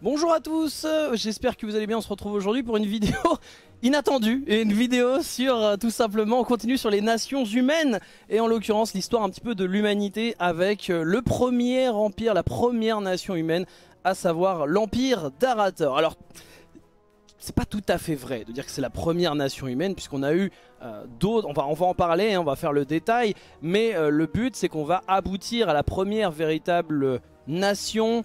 Bonjour à tous, euh, j'espère que vous allez bien, on se retrouve aujourd'hui pour une vidéo inattendue et une vidéo sur euh, tout simplement, on continue sur les nations humaines et en l'occurrence l'histoire un petit peu de l'humanité avec euh, le premier empire, la première nation humaine, à savoir l'empire d'Arator. Alors c'est pas tout à fait vrai de dire que c'est la première nation humaine puisqu'on a eu d'autres, on va, en parler, hein, on va faire le détail, mais le but c'est qu'on va aboutir à la première véritable nation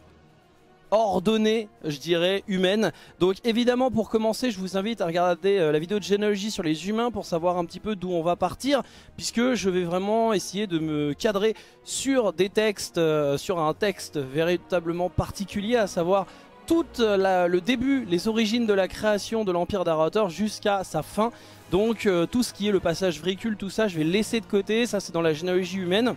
ordonnée, je dirais, humaine. Donc évidemment, pour commencer, je vous invite à regarder euh, la vidéo de généalogie sur les humains pour savoir un petit peu d'où on va partir, puisque je vais vraiment essayer de me cadrer sur des textes, euh, sur un texte véritablement particulier, à savoir tout euh, le début, les origines de la création de l'Empire d'Arator jusqu'à sa fin. Donc tout ce qui est le passage vricule, tout ça, je vais laisser de côté, ça c'est dans la généalogie humaine.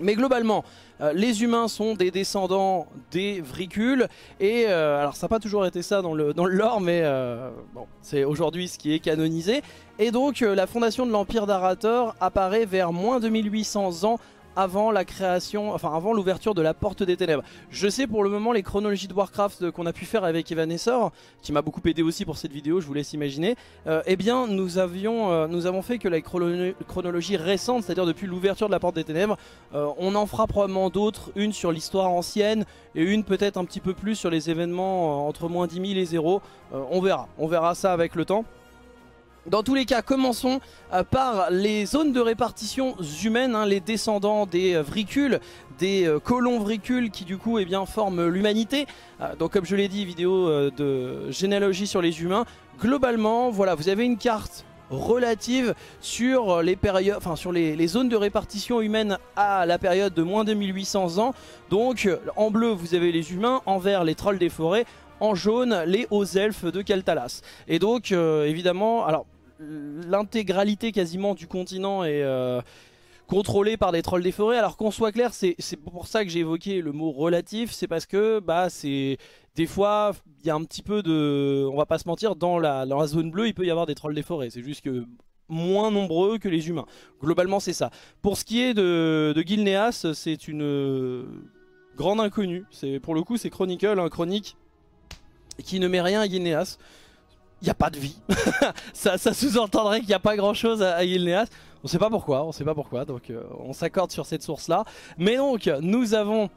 Mais globalement, euh, les humains sont des descendants des vricules. Et euh, alors ça n'a pas toujours été ça dans le, dans lore mais euh, bon, c'est aujourd'hui ce qui est canonisé. Et donc la fondation de l'Empire d'Arator apparaît vers moins de 1800 ans avant la création, enfin avant l'ouverture de la Porte des Ténèbres. Je sais pour le moment les chronologies de Warcraft qu'on a pu faire avec Evanessor, qui m'a beaucoup aidé aussi pour cette vidéo, je vous laisse imaginer. Euh, eh bien, nous avions, euh, nous avons fait que la chronologie récente, c'est-à-dire depuis l'ouverture de la Porte des Ténèbres, euh, on en fera probablement d'autres, une sur l'histoire ancienne et une peut-être un petit peu plus sur les événements entre moins 10 000 et 0. on verra, on verra ça avec le temps. Dans tous les cas, commençons euh, par les zones de répartition humaines, hein, les descendants des euh, vricules, des euh, colons vricules qui du coup eh bien, forment l'humanité. donc comme je l'ai dit, vidéo de généalogie sur les humains. Globalement, voilà, vous avez une carte relative sur les périodes, enfin sur les, zones de répartition humaine à la période de moins de 1800 ans. Donc en bleu vous avez les humains, en vert les trolls des forêts, en jaune les hauts elfes de Keltalas. Et donc évidemment, alors l'intégralité quasiment du continent est euh, contrôlée par des trolls des forêts. Alors qu'on soit clair, c'est pour ça que j'ai évoqué le mot relatif, c'est parce que bah c'est des fois il y a un petit peu de, on va pas se mentir, dans la, dans la zone bleue il peut y avoir des trolls des forêts. C'est juste que moins nombreux que les humains. Globalement c'est ça. Pour ce qui est de, de c'est une grande inconnue. Pour le coup c'est Chronicle, un chronique qui ne met rien à Gilneas il n'y a pas de vie. ça, sous-entendrait qu'il n'y a pas grand chose à, Ilneas. On sait pas pourquoi, on sait pas pourquoi, donc euh, on s'accorde sur cette source-là. Mais donc, nous avons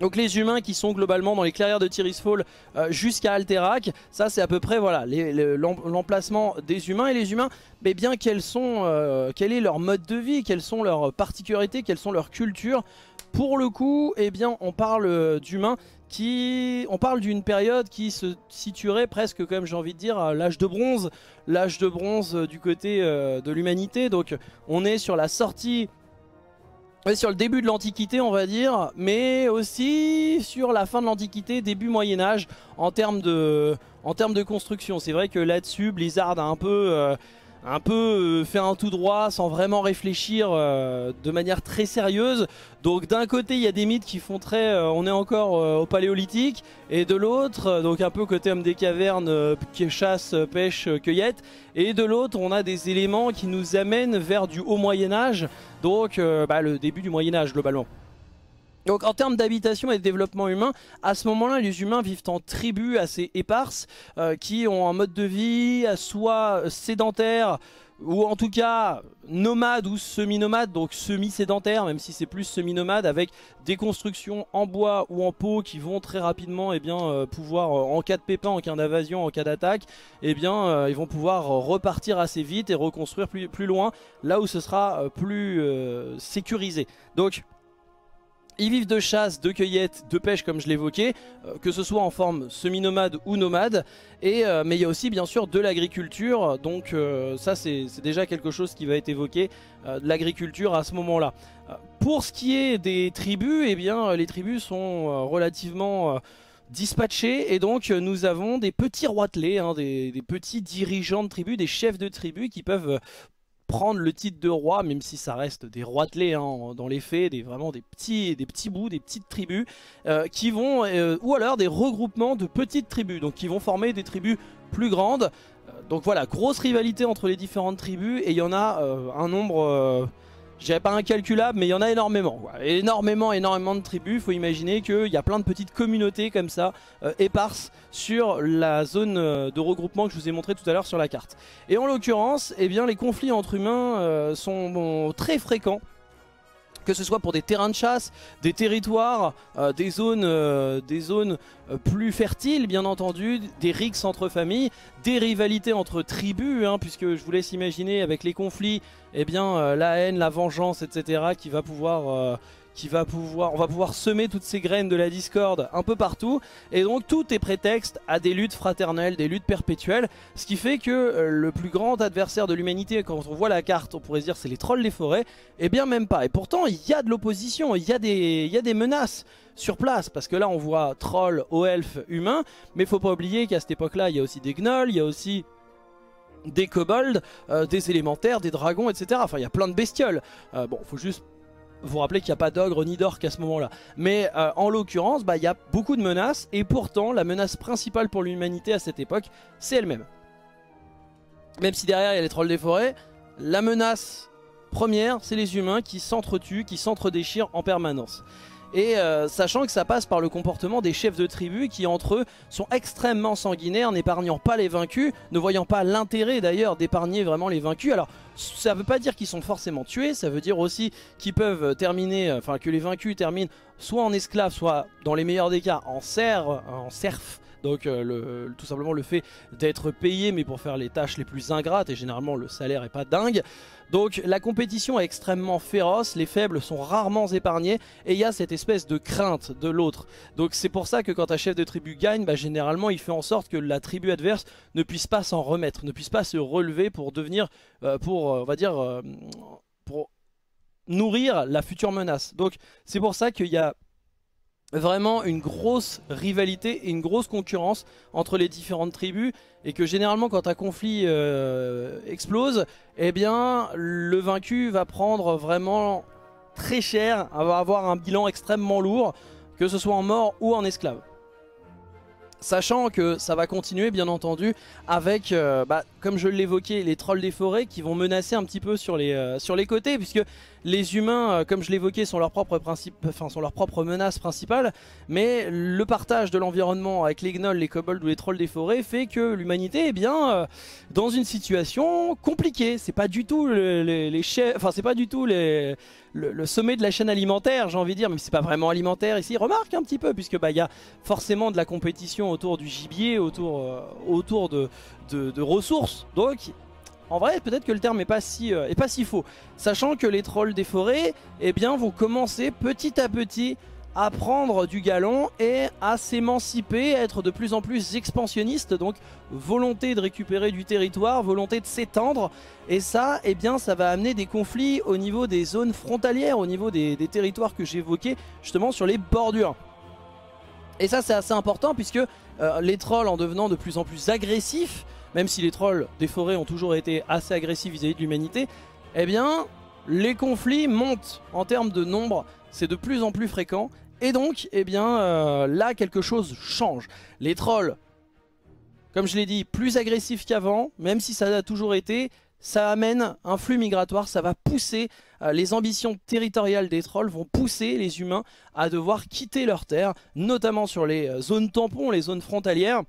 donc les humains qui sont globalement dans les clairières de Tirisfall euh, jusqu'à Alterac, ça c'est à peu près voilà l'emplacement des humains. Et les humains, mais bien quels sont, euh, quel est leur mode de vie, quelles sont leurs particularités, quelles sont leurs cultures? Pour le coup, eh bien, on parle d'humains On parle d'une période qui se situerait presque, comme j'ai envie de dire, à l'âge de bronze. L'âge de bronze du côté euh, de l'humanité. Donc on est sur la sortie... sur le début de l'Antiquité, on va dire, mais aussi sur la fin de l'Antiquité, début Moyen-Âge, en termes de, en termes de construction. C'est vrai que là-dessus, Blizzard a un peu... Euh, un peu euh, fait un tout droit sans vraiment réfléchir euh, de manière très sérieuse. Donc d'un côté il y a des mythes qui font très euh, on est encore au paléolithique et de l'autre donc un peu côté homme des cavernes chasse, pêche, cueillette et de l'autre on a des éléments qui nous amènent vers du haut moyen âge donc bah, le début du moyen âge globalement. Donc en termes d'habitation et de développement humain, à ce moment-là, les humains vivent en tribus assez éparses, euh, qui ont un mode de vie soit sédentaire, ou en tout cas nomade ou semi-nomade, donc semi-sédentaire, même si c'est plus semi-nomade, avec des constructions en bois ou en peau qui vont très rapidement eh bien, euh, pouvoir, euh, en cas de pépin, en cas d'invasion, en cas d'attaque, eh bien, ils vont pouvoir repartir assez vite et reconstruire plus, plus loin, là où ce sera plus sécurisé. Donc ils vivent de chasse, de cueillette, de pêche comme je l'évoquais, euh, que ce soit en forme semi-nomade ou nomade. Et, euh, mais il y a aussi bien sûr de l'agriculture, donc euh, ça c'est déjà quelque chose qui va être évoqué, de l'agriculture à ce moment-là. pour ce qui est des tribus, eh bien les tribus sont relativement dispatchés et donc nous avons des petits roitelets, hein, des, petits dirigeants de tribus, des chefs de tribus qui peuvent prendre le titre de roi, même si ça reste des roitelets hein, dans les faits, des, vraiment des petits, des petits bouts, des petites tribus, euh, qui vont, euh, ou alors des regroupements de petites tribus, donc qui vont former des tribus plus grandes. Euh, donc voilà, grosse rivalité entre les différentes tribus, et il y en a un nombre je dirais pas incalculable, mais il y en a énormément. Énormément, énormément de tribus. Faut imaginer qu'il y a plein de petites communautés comme ça, euh, éparses sur la zone euh, de regroupement que je vous ai montré tout à l'heure sur la carte. Et en l'occurrence, eh les conflits entre humains euh, sont très fréquents que ce soit pour des terrains de chasse, des territoires, des zones, des zones plus fertiles bien entendu, des rixes entre familles, des rivalités entre tribus, hein, puisque je vous laisse imaginer avec les conflits, eh bien euh, la haine, la vengeance, etc. qui va pouvoir... Qui va pouvoir, on va pouvoir semer toutes ces graines de la discorde un peu partout. Et donc tout est prétexte à des luttes fraternelles, des luttes perpétuelles. Ce qui fait que euh, le plus grand adversaire de l'humanité quand on voit la carte on pourrait se dire c'est les trolls des forêts. Et eh bien même pas. Et pourtant il y a de l'opposition, il y, a des, menaces sur place. Parce que là on voit trolls, elfes, humains. Mais faut pas oublier qu'à cette époque là il y a aussi des gnolls, il y a aussi des kobolds, euh, des élémentaires, des dragons, etc. Enfin, il y a plein de bestioles. Euh, bon, faut juste vous rappeler qu'il n'y a pas d'ogre ni d'orque à ce moment-là. Mais euh, en l'occurrence, bah, il y a beaucoup de menaces, et pourtant, la menace principale pour l'humanité à cette époque, c'est elle-même. Même si derrière, il y a les trolls des forêts, la menace première, c'est les humains qui s'entretuent, qui s'entre-déchirent en permanence et euh, sachant que ça passe par le comportement des chefs de tribu qui entre eux sont extrêmement sanguinaires, n'épargnant pas les vaincus, ne voyant pas l'intérêt d'ailleurs d'épargner vraiment les vaincus. Alors ça veut pas dire qu'ils sont forcément tués, ça veut dire aussi qu'ils peuvent terminer, enfin que les vaincus terminent soit en esclaves, soit dans les meilleurs des cas en serf, en serf donc euh, tout simplement le fait d'être payé mais pour faire les tâches les plus ingrates et généralement le salaire est pas dingue. Donc la compétition est extrêmement féroce, les faibles sont rarement épargnés et il y a cette espèce de crainte de l'autre. Donc c'est pour ça que quand un chef de tribu gagne, bah, généralement il fait en sorte que la tribu adverse ne puisse pas s'en remettre, ne puisse pas se relever pour devenir, euh, pour euh, on va dire, pour nourrir la future menace. Donc c'est pour ça qu'il y a vraiment une grosse rivalité et une grosse concurrence entre les différentes tribus et que généralement quand un conflit euh, explose, eh bien le vaincu va prendre vraiment très cher, va avoir un bilan extrêmement lourd, que ce soit en mort ou en esclave. Sachant que ça va continuer bien entendu avec, euh, bah, comme je l'évoquais, les trolls des forêts qui vont menacer un petit peu sur les, euh, côtés puisque les humains, euh, comme je l'évoquais, sont leur propre enfin sont leur propre menace principale, mais le partage de l'environnement avec les gnolls, les kobolds ou les trolls des forêts fait que l'humanité est bien dans une situation compliquée. C'est pas du tout les, pas du tout le, sommet de la chaîne alimentaire, j'ai envie de dire, mais c'est pas vraiment alimentaire ici. Remarque un petit peu, puisque bah il y a forcément de la compétition autour du gibier, autour, euh, autour de, de, ressources. Donc, en vrai, peut-être que le terme est pas si, euh, pas si faux. Sachant que les trolls des forêts, eh bien, vont commencer petit à petit à prendre du galon et à s'émanciper, à être de plus en plus expansionniste, donc volonté de récupérer du territoire, volonté de s'étendre, et ça, eh bien, ça va amener des conflits au niveau des zones frontalières, au niveau des, territoires que j'évoquais, justement sur les bordures. Et ça, c'est assez important puisque euh, les trolls, en devenant de plus en plus agressifs, même si les trolls des forêts ont toujours été assez agressifs vis-à-vis de l'humanité, eh bien, les conflits montent en termes de nombre, c'est de plus en plus fréquent. Et donc, eh bien, euh, là, quelque chose change. Les trolls, comme je l'ai dit, plus agressifs qu'avant, même si ça a toujours été, ça amène un flux migratoire, ça va pousser, euh, les ambitions territoriales des trolls vont pousser les humains à devoir quitter leur terre, notamment sur les euh, zones tampons, les zones frontalières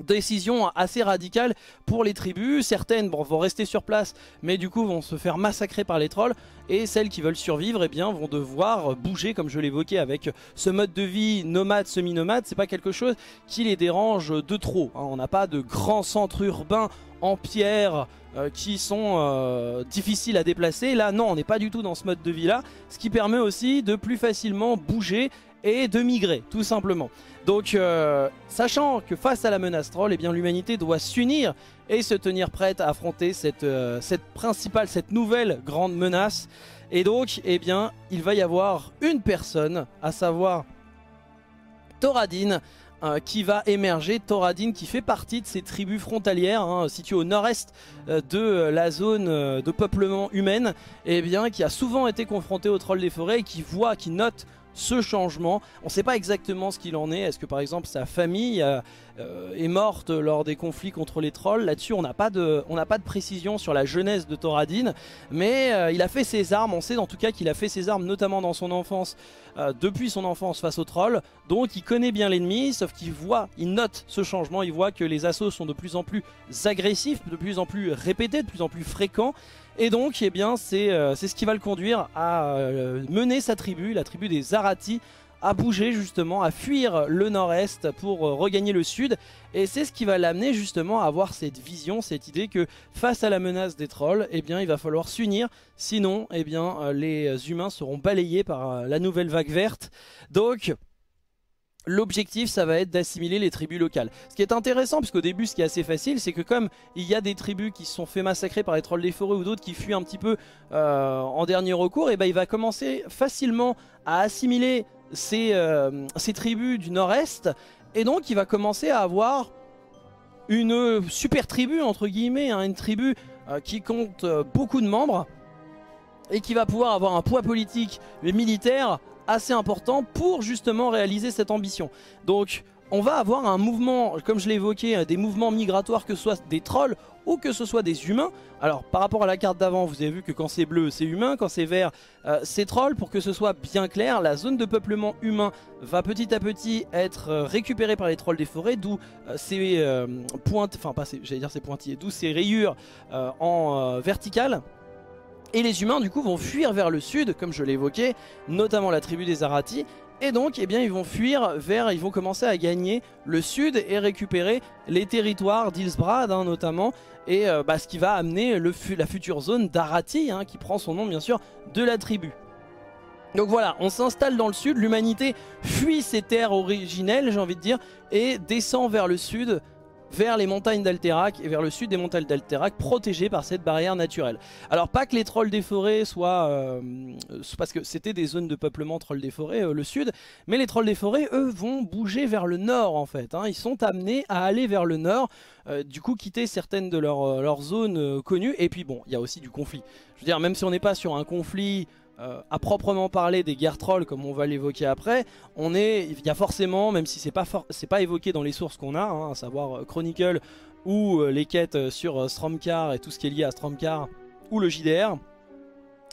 décision assez radicale pour les tribus. Certaines vont rester sur place, mais du coup vont se faire massacrer par les trolls. Et celles qui veulent survivre, eh bien, vont devoir bouger, comme je l'évoquais, avec ce mode de vie nomade, semi-nomade. C'est pas quelque chose qui les dérange de trop. Hein. On n'a pas de grands centres urbains en pierre euh, qui sont euh, difficiles à déplacer. Là, non, on n'est pas du tout dans ce mode de vie-là. Ce qui permet aussi de plus facilement bouger et de migrer, tout simplement. Donc, euh, sachant que face à la menace troll, eh bien l'humanité doit s'unir et se tenir prête à affronter cette, principale, cette nouvelle grande menace. Et donc, eh bien, il va y avoir une personne, à savoir Thoradin, euh, qui va émerger. Thoradin qui fait partie de ces tribus frontalières hein, situées au nord-est de la zone de peuplement humaine, et eh bien qui a souvent été confronté aux trolls des forêts et qui voit, qui note ce changement. On ne sait pas exactement ce qu'il en est. Est-ce que par exemple sa famille euh, euh, est morte lors des conflits contre les trolls? Là-dessus, on n'a pas, de, précision sur la jeunesse de Thoradine. Mais euh, il a fait ses armes. On sait en tout cas qu'il a fait ses armes, notamment dans son enfance, depuis son enfance face aux trolls. Donc il connaît bien l'ennemi, sauf qu'il voit, il note ce changement. Il voit que les assauts sont de plus en plus agressifs, de plus en plus répétés, de plus en plus fréquents. Et donc, eh bien, c'est ce qui va le conduire à mener sa tribu, la tribu des Arati, à bouger justement, à fuir le nord-est pour euh, regagner le sud. Et c'est ce qui va l'amener justement à avoir cette vision, cette idée que face à la menace des trolls, eh bien il va falloir s'unir, sinon eh bien euh, les humains seront balayés par euh, la nouvelle vague verte. Donc L'objectif, ça va être d'assimiler les tribus locales. Ce qui est intéressant, puisqu'au début, ce qui est assez facile, c'est que comme il y a des tribus qui se sont fait massacrer par les trolls des forêts ou d'autres qui fuient un petit peu en dernier recours, et eh ben il va commencer facilement à assimiler euh, ces, tribus du nord-est. Et donc il va commencer à avoir une super tribu, entre guillemets, hein, une tribu euh, qui compte euh, beaucoup de membres et qui va pouvoir avoir un poids politique et militaire assez important pour justement réaliser cette ambition. Donc on va avoir un mouvement, comme je l'ai évoqué, des mouvements migratoires que ce soit des trolls ou que ce soit des humains. Alors par rapport à la carte d'avant, vous avez vu que quand c'est bleu, c'est humain, quand c'est vert, euh, c'est troll. Pour que ce soit bien clair, la zone de peuplement humain va petit à petit être euh, récupérée par les trolls des forêts, d'où euh, ces pointes, enfin pas j'allais dire ces pointillés, d'où ces rayures en verticale. Et les humains du coup vont fuir vers le sud, comme je évoqué, notamment la tribu des Arati, et donc, eh bien, ils vont fuir vers, ils vont commencer à gagner le sud et récupérer les territoires d'Ilsbrad hein, notamment. Et euh, bah, ce qui va amener la future zone d'Arati, hein, qui prend son nom bien sûr de la tribu. Donc voilà, on s'installe dans le sud, l'humanité fuit ses terres originelles, j'ai envie de dire, et descend vers le sud vers les montagnes d'Alterac et vers le sud des montagnes d'Alterac, protégées par cette barrière naturelle. Alors pas que les trolls des forêts soient... Euh, parce que c'était des zones de peuplement trolls des forêts, euh, le sud, mais les trolls des forêts, eux, vont bouger vers le nord en fait. Hein. Ils sont amenés à aller vers le nord, euh, du coup quitter certaines de leurs zones connues, et puis bon, il y a aussi du conflit. Je veux dire, même si on n'est pas sur un conflit... Euh, à proprement parler des guerres trolls comme on va l'évoquer après, on est, il y a forcément, même si c'est pas c'est pas évoqué dans les sources qu'on a, hein, à savoir euh, Chronicle ou euh, les quêtes sur Stromkar et tout ce qui est lié à Stromkar ou le JDR.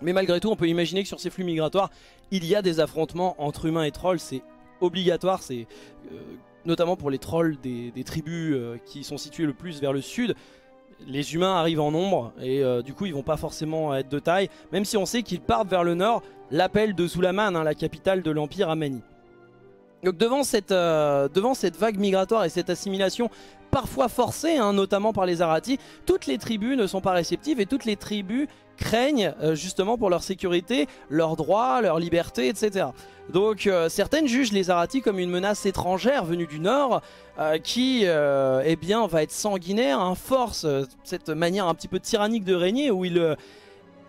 Mais malgré tout, on peut imaginer que sur ces flux migratoires, il y a des affrontements entre humains et trolls, c'est obligatoire, c'est notamment pour les trolls des, tribus qui sont situés le plus vers le sud, les humains arrivent en nombre et euh, du coup ils vont pas forcément être de taille, même si on sait qu'ils partent vers le nord, l'appel de Zulaman, hein, la capitale de l'Empire Amani. Donc devant cette, euh, devant cette vague migratoire et cette assimilation parfois forcée, hein, notamment par les Arati, toutes les tribus ne sont pas réceptives et toutes les tribus craignent euh, justement pour leur sécurité, leurs droits, leur liberté, etc. Donc certaines jugent les Arati comme une menace étrangère venue du nord, euh, qui euh, eh bien, va être sanguinaire, hein, force euh, cette manière un petit peu tyrannique de régner où ils,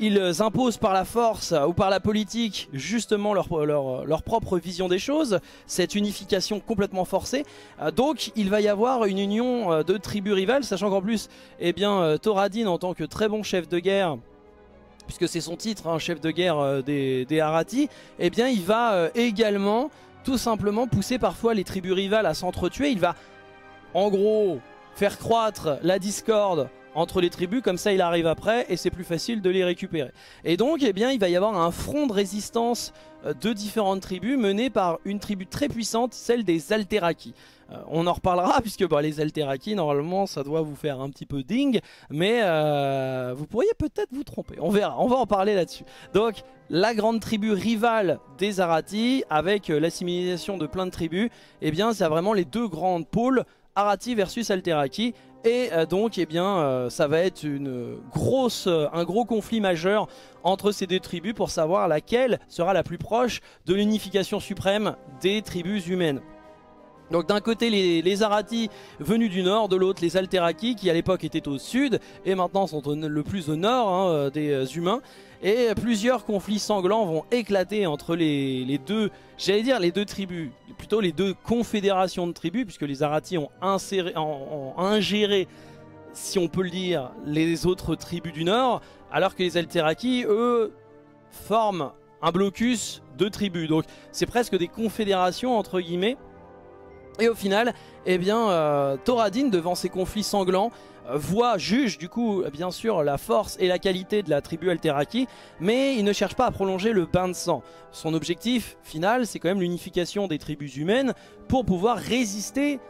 ils imposent par la force ou par la politique justement leur, leur, propre vision des choses, cette unification complètement forcée. donc il va y avoir une union de tribus rivales, sachant qu'en plus, eh bien, Thoradin en tant que très bon chef de guerre, puisque c'est son titre, hein, chef de guerre des, des Harati, eh bien il va également tout simplement pousser parfois les tribus rivales à s'entretuer. Il va en gros faire croître la discorde entre les tribus, comme ça il arrive après et c'est plus facile de les récupérer. Et donc eh bien, il va y avoir un front de résistance euh, de différentes tribus mené par une tribu très puissante, celle des Alteraki. Euh, on en reparlera puisque bah, les Alteraki normalement ça doit vous faire un petit peu ding mais euh, vous pourriez peut-être vous tromper, on verra, on va en parler là-dessus. Donc la grande tribu rivale des Arati avec l'assimilation de plein de tribus, eh bien c'est vraiment les deux grandes pôles Arati versus Alteraki et donc eh bien ça va être grosse, un gros conflit majeur entre ces deux tribus pour savoir laquelle sera la plus proche de l'unification suprême des tribus humaines. Donc d'un côté les, Arati venus du nord, de l'autre les Alteraki qui à l'époque étaient au sud et maintenant sont le plus au nord hein, euh, des euh, humains. Et plusieurs conflits sanglants vont éclater entre les, deux, j'allais dire les deux tribus, plutôt les deux confédérations de tribus puisque les Arati ont, ont ingéré, si on peut le dire, les autres tribus du nord alors que les Alteraki eux forment un blocus de tribus. Donc c'est presque des confédérations entre guillemets. Et au final, eh bien, euh, Thoradin, devant ces conflits sanglants, euh, voit, juge du coup, bien sûr, la force et la qualité de la tribu Alteraki, mais il ne cherche pas à prolonger le bain de sang. Son objectif final, c'est quand même l'unification des tribus humaines pour pouvoir résister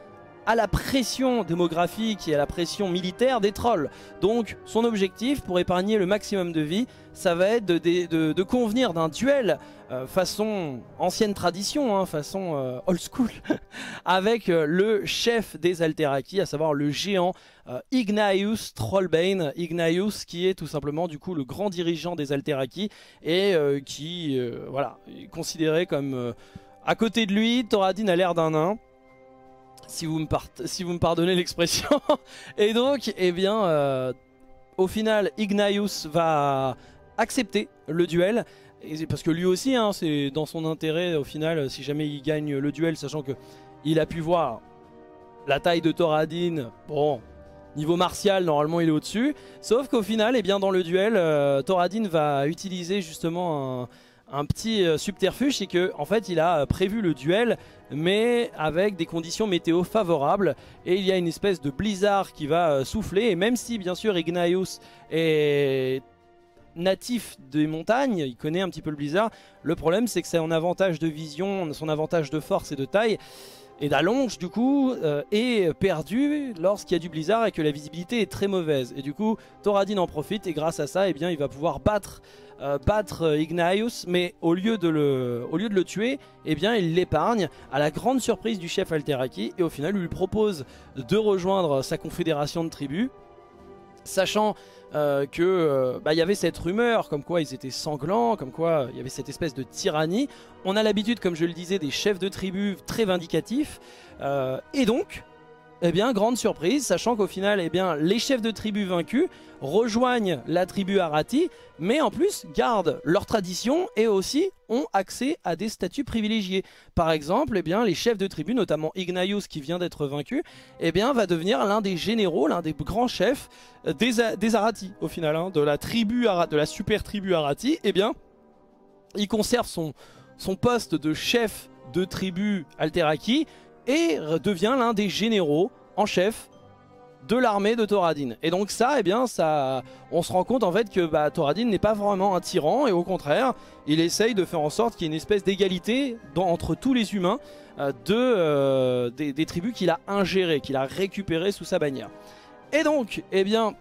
à la pression démographique et à la pression militaire des trolls. Donc son objectif pour épargner le maximum de vie, ça va être de, convenir d'un duel euh, façon ancienne tradition, hein, façon euh, old school, avec euh, le chef des Alteraki, à savoir le géant Ignaius Trollbane. Ignaius qui est tout simplement du coup le grand dirigeant des Alteraki et qui voilà, est considéré comme... à côté de lui, Thoradin a l'air d'un nain si vous me, pardonnez l'expression. et donc, eh bien, euh, au final, Ignaius va accepter le duel. parce que lui aussi, hein, c'est dans son intérêt, au final, si jamais il gagne le duel, sachant que il a pu voir la taille de Thoradin, bon, niveau martial, normalement il est au-dessus. Sauf qu'au final, eh bien, dans le duel, euh, Thoradin va utiliser justement un un petit euh, subterfuge, c'est que en fait il a euh, prévu le duel mais avec des conditions météo favorables. Et il y a une espèce de blizzard qui va euh, souffler. Et même si bien sûr Ignaius est natif des montagnes, il connaît un petit peu le blizzard, le problème c'est que c'est son avantage de vision, son avantage de force et de taille et d'allonge du coup est perdu lorsqu'il y a du blizzard et que la visibilité est très mauvaise. Et du coup Thoradin en profite et grâce à ça eh bien, il va pouvoir battre euh, battre euh, Ignaius, mais au lieu, de le, au lieu de le tuer, eh bien il l'épargne à la grande surprise du chef Alteraki et au final lui propose de rejoindre sa confédération de tribus, sachant euh, que bah, il y avait cette rumeur comme quoi ils étaient sanglants, comme quoi il y avait cette espèce de tyrannie. On a l'habitude, comme je le disais, des chefs de tribus très vindicatifs, et donc eh bien, grande surprise, sachant qu'au final, eh les chefs de tribus vaincus rejoignent la tribu Arati, mais en plus gardent leur tradition et aussi ont accès à des statuts privilégiés. Par exemple, eh bien, les chefs de tribus, notamment Ignaius qui vient d'être vaincu, eh va devenir l'un des généraux, l'un des grands chefs des, Arati, au final, hein, de la tribu de la super tribu Arati. Eh bien, il conserve son poste de chef de tribu Alteraki, et devient l'un des généraux en chef de l'armée de Thoradin. Et donc ça, eh bien, ça, on se rend compte en fait que bah, Thoradin n'est pas vraiment un tyran et au contraire, il essaye de faire en sorte qu'il y ait une espèce d'égalité entre tous les humains euh, euh, des, tribus qu'il a ingérées, qu'il a récupérées sous sa bannière. Et donc, eh bien,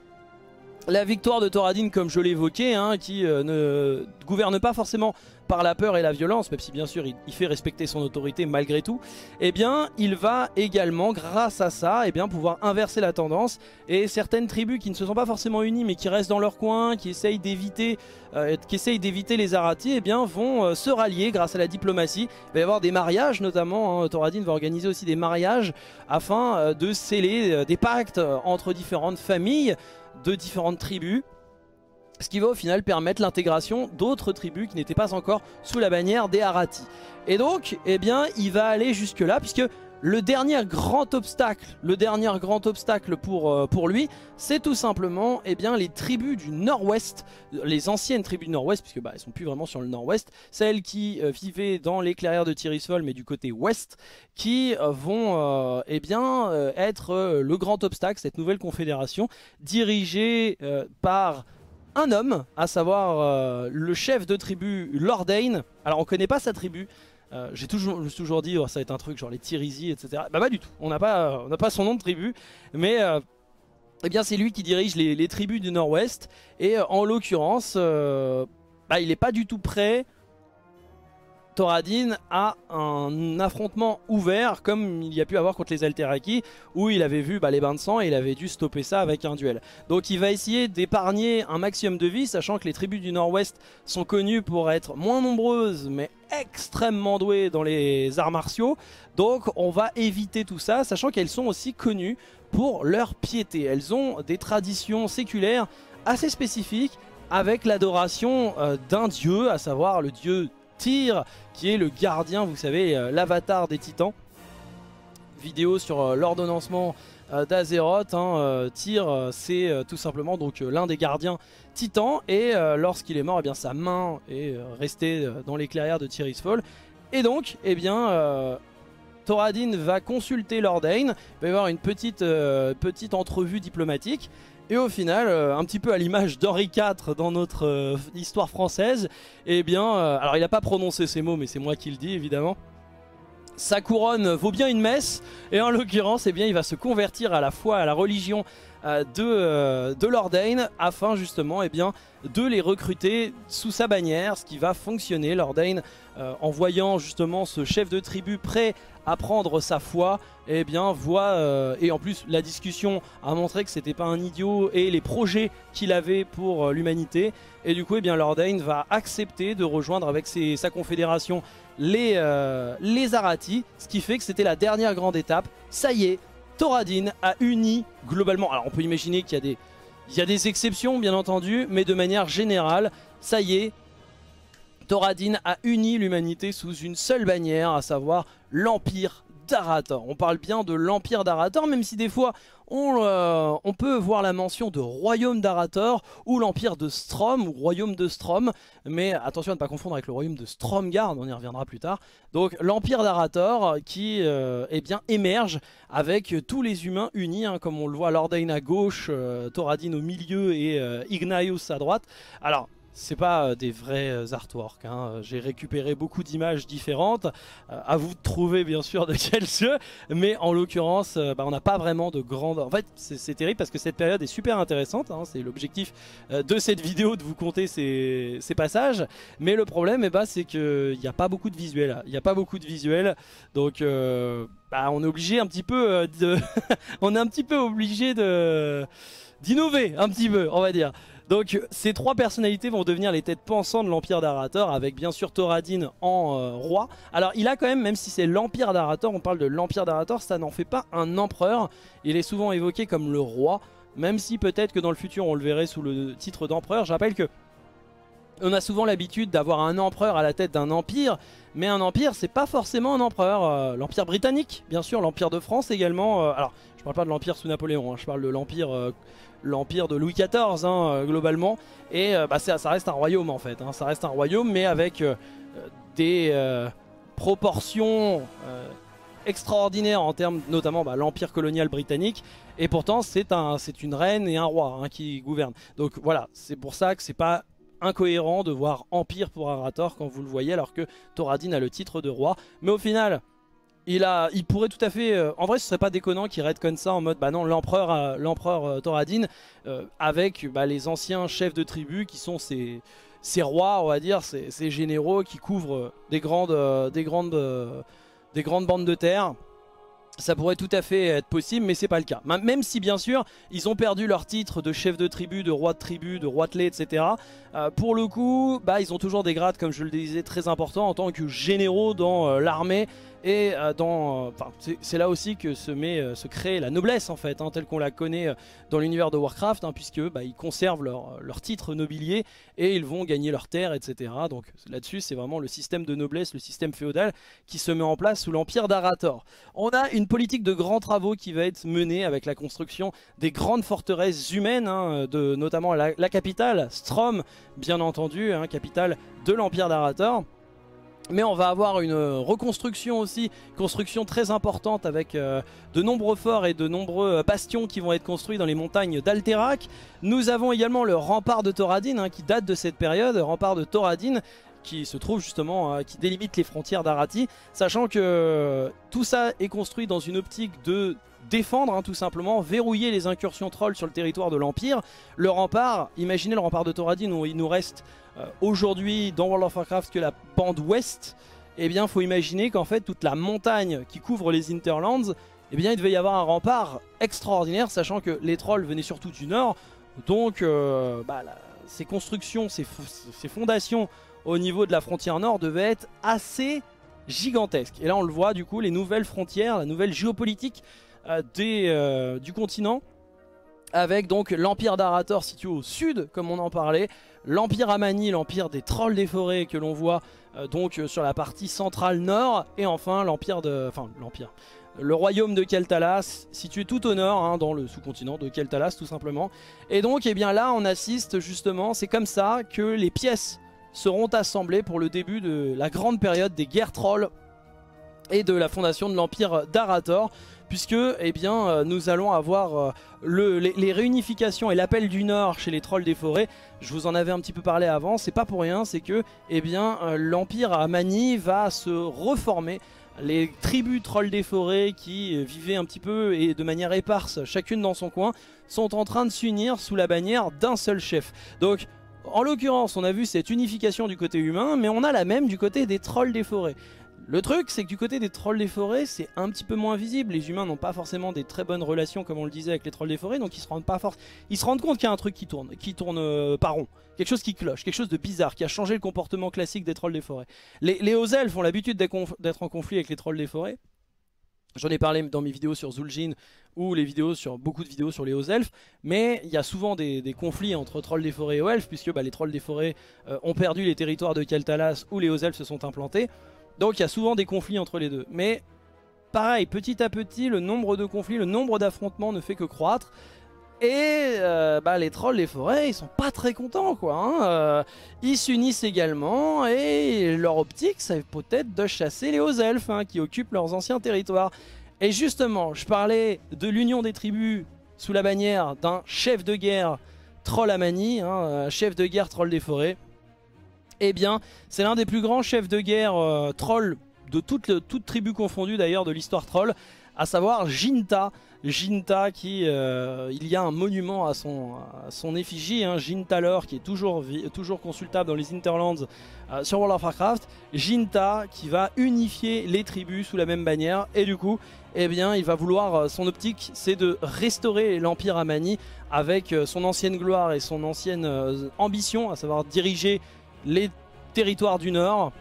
la victoire de Thoradin, comme je l'évoquais, hein, qui euh, ne gouverne pas forcément par la peur et la violence, même si bien sûr il, fait respecter son autorité malgré tout, eh bien il va également, grâce à ça, eh bien, pouvoir inverser la tendance. Et certaines tribus qui ne se sont pas forcément unies, mais qui restent dans leur coin, qui essayent d'éviter euh, d'éviter les Aratis, eh bien, vont euh, se rallier grâce à la diplomatie. Il va y avoir des mariages notamment, hein, va organiser aussi des mariages afin euh, de sceller des pactes entre différentes familles de différentes tribus ce qui va au final permettre l'intégration d'autres tribus qui n'étaient pas encore sous la bannière des Harati. Et donc, eh bien, il va aller jusque là, puisque le dernier grand obstacle, le dernier grand obstacle pour, euh, pour lui, c'est tout simplement eh bien, les tribus du nord-ouest, les anciennes tribus du nord-ouest, puisque bah, elles sont plus vraiment sur le nord-ouest, celles qui euh, vivaient dans les clairières de Tirisfol, mais du côté ouest, qui euh, vont eh bien, être le grand obstacle, cette nouvelle confédération, dirigée par un homme, à savoir euh, le chef de tribu Lordain. Alors on connaît pas sa tribu. Euh, j'ai toujours, dit oh, ça va être un truc genre les Tirizi, etc. Bah pas du tout. On n'a pas, on pas son nom de tribu, mais euh, eh bien c'est lui qui dirige les, tribus du Nord-Ouest. Et en l'occurrence, bah, il n'est pas du tout prêt Thoradin a un affrontement ouvert comme il y a pu avoir contre les Alteraki où il avait vu bah, les bains de sang et il avait dû stopper ça avec un duel. Donc il va essayer d'épargner un maximum de vie sachant que les tribus du nord-ouest sont connues pour être moins nombreuses mais extrêmement douées dans les arts martiaux. Donc on va éviter tout ça sachant qu'elles sont aussi connues pour leur piété. Elles ont des traditions séculaires assez spécifiques avec l'adoration euh, d'un dieu, à savoir le dieu qui est le gardien, vous savez, euh, l'avatar des titans. Vidéo sur euh, l'ordonnancement d'Azeroth. Hein, Tyr, c'est tout simplement donc l'un des gardiens titans et lorsqu'il est mort, eh bien sa main est restée dans les de Tyr's Fall. Et donc, eh bien, Thoradin va consulter Lordain, il va y avoir une petite, petite entrevue diplomatique. Et au final, euh, un petit peu à l'image d'Henri IV dans notre euh, histoire française, eh bien, euh, alors il n'a pas prononcé ces mots, mais c'est moi qui le dis évidemment. Sa couronne vaut bien une messe, et en l'occurrence, eh bien, il va se convertir à la foi à la religion de, de Lordain afin justement eh bien, de les recruter sous sa bannière, ce qui va fonctionner. Lordain, en voyant justement ce chef de tribu prêt à prendre sa foi, eh bien voit euh, et en plus la discussion a montré que c'était pas un idiot et les projets qu'il avait pour euh, l'humanité et du coup eh bien Lordain va accepter de rejoindre avec sa confédération les, euh, les Arati, ce qui fait que c'était la dernière grande étape. Ça y est, Thoradin a uni globalement. Alors on peut imaginer qu'il y a des exceptions bien entendu, mais de manière générale, ça y est, Thoradin a uni l'humanité sous une seule bannière, à savoir l'Empire d'Arator. On parle bien de l'Empire d'Arator, même si des fois euh, on, peut voir la mention de Royaume d'Arator ou l'Empire de Strom ou Royaume de Strom. Mais attention à ne pas confondre avec le Royaume de Stromgard, on y reviendra plus tard. Donc l'Empire d'Arator qui euh, eh émerge avec tous les humains unis, hein, comme on le voit Lordain à gauche, euh, Thoradin au milieu et Ignaius à droite. Alors c'est pas euh, des vrais euh, artworks. Hein. J'ai récupéré beaucoup d'images différentes. Euh, à vous de trouver bien sûr de quel jeu. Mais en l'occurrence, bah, on n'a pas vraiment de grande... En fait, c'est terrible parce que cette période est super intéressante. Hein. C'est l'objectif de cette vidéo de vous compter ces, passages. Mais le problème, eh bah, c'est qu'il n'y a pas beaucoup de visuels. Il n'y a pas beaucoup de visuels. Donc... Bah, on est obligé un petit peu on est un petit peu obligé d'innover un petit peu, on va dire. Donc ces trois personnalités vont devenir les têtes pensantes de l'Empire d'Arator avec bien sûr Thoradin en euh, roi. Alors il a quand même, même si c'est l'Empire d'Arator, on parle de l'Empire d'Arator, ça n'en fait pas un empereur. Il est souvent évoqué comme le roi, même si peut-être que dans le futur on le verrait sous le titre d'empereur. Je rappelle que on a souvent l'habitude d'avoir un empereur à la tête d'un empire, mais un empire c'est pas forcément un empereur. Euh, l'empire britannique, bien sûr, l'empire de France également. Euh, alors je parle pas de l'empire sous Napoléon, hein, je parle de l'empire l'empire de Louis XIV hein, euh, globalement. Et euh, bah, ça, reste un royaume en fait. Hein. ça reste un royaume mais avec euh, des proportions extraordinaires en termes notamment bah, l'empire colonial britannique. Et pourtant c'est un, une reine et un roi hein, qui gouvernent. Donc voilà, c'est pour ça que c'est pas incohérent de voir Empire pour Arator quand vous le voyez alors que Thoradin a le titre de roi. Mais au final, il, a, il pourrait tout à fait... Euh, en vrai, ce serait pas déconnant qu'il comme ça en mode, bah non, l'empereur euh, l'empereur euh, Thoradin, avec bah, les anciens chefs de tribu qui sont ces, ces rois, on va dire, ces, ces généraux qui couvrent des grandes, des, grandes, des grandes bandes de terre. Ça pourrait tout à fait être possible, mais c'est pas le cas. Même si, bien sûr, ils ont perdu leur titre de chef de tribu, de roi de tribu, de roitelet, etc. pour le coup, bah, ils ont toujours des grades, comme je le disais, très importants en tant que généraux dans l'armée et euh, euh, c'est là aussi que euh, se crée la noblesse en fait, hein, telle qu'on la connaît dans l'univers de Warcraft, hein, puisque bah, ils conservent leur, titre nobilier et ils vont gagner leurs terres, etc. Donc là-dessus, c'est vraiment le système de noblesse, le système féodal qui se met en place sous l'empire d'Arator. On a une politique de grands travaux qui va être menée avec la construction des grandes forteresses humaines, hein, notamment la, capitale, Strom, bien entendu, capitale de l'empire d'Arator. Mais on va avoir une euh, reconstruction aussi, construction très importante avec euh, de nombreux forts et de nombreux euh, bastions qui vont être construits dans les montagnes d'Alterac. Nous avons également le rempart de Thoradin hein, qui date de cette période, rempart de Thoradin qui se trouve justement, qui délimite les frontières d'Arati, sachant que tout ça est construit dans une optique de défendre hein, tout simplement, verrouiller les incursions trolls sur le territoire de l'Empire. Le rempart, imaginez le rempart de Thoradin où il nous reste euh, aujourd'hui dans World of Warcraft que la bande ouest, eh bien faut imaginer qu'en fait toute la montagne qui couvre les Interlands, eh bien il devait y avoir un rempart extraordinaire, sachant que les trolls venaient surtout du nord, donc euh, bah, ces constructions, ces, fondations au niveau de la frontière nord devaient être assez gigantesques. Et là on le voit du coup, les nouvelles frontières, la nouvelle géopolitique euh, du continent, avec donc l'Empire d'Arator situé au sud, comme on en parlait, l'Empire Amani, l'Empire des Trolls des Forêts que l'on voit euh, donc euh, sur la partie centrale nord, et enfin l'Empire de... enfin l'Empire... le royaume de Keltalas, situé tout au nord, hein, dans le sous-continent de Keltalas tout simplement. Et donc eh bien là on assiste justement, c'est comme ça que les pièces seront assemblées pour le début de la grande période des guerres trolls et de la fondation de l'empire d'Arator puisque eh euh, nous allons avoir euh, les, réunifications et l'appel du Nord chez les trolls des forêts. Je vous en avais un petit peu parlé avant, c'est pas pour rien, c'est que eh euh, l'empire Amani va se reformer les tribus trolls des forêts qui vivaient un petit peu et de manière éparse, chacune dans son coin, sont en train de s'unir sous la bannière d'un seul chef. Donc, en l'occurrence, on a vu cette unification du côté humain, mais on a la même du côté des trolls des forêts. Le truc, c'est que du côté des trolls des forêts, c'est un petit peu moins visible. Les humains n'ont pas forcément des très bonnes relations, comme on le disait, avec les trolls des forêts, donc ils se rendent pas ils se rendent compte qu'il y a un truc qui tourne, qui tourne euh, pas rond, quelque chose qui cloche, quelque chose de bizarre, qui a changé le comportement classique des trolls des forêts. Les, hauts elfes ont l'habitude d'être en conflit avec les trolls des forêts. J'en ai parlé dans mes vidéos sur Zul'jin ou les vidéos sur beaucoup de vidéos sur les hauts elfes, mais il y a souvent des, conflits entre trolls des forêts et hauts elfes, puisque bah, les trolls des forêts euh, ont perdu les territoires de Keltalas où les hauts elfes se sont implantés. Donc il y a souvent des conflits entre les deux. Mais pareil, petit à petit, le nombre de conflits, le nombre d'affrontements ne fait que croître. Et euh, bah, les trolls, les forêts, ils sont pas très contents quoi. Hein. Euh, ils s'unissent également et leur optique, c'est peut-être de chasser les hauts elfes hein, qui occupent leurs anciens territoires. Et justement, je parlais de l'union des tribus sous la bannière d'un chef de guerre troll Amani, hein, chef de guerre troll des forêts. Eh bien, c'est l'un des plus grands chefs de guerre euh, troll de toute, toute tribu confondue d'ailleurs de l'histoire troll, à savoir Jinta. Jinta qui, euh, il y a un monument à son, effigie, hein, Jinta lore qui est toujours, toujours consultable dans les Interlands euh, sur World of Warcraft. Jinta qui va unifier les tribus sous la même bannière et du coup, eh bien, il va vouloir, son optique c'est de restaurer l'Empire Amani avec son ancienne gloire et son ancienne ambition, à savoir diriger les territoires du Nord,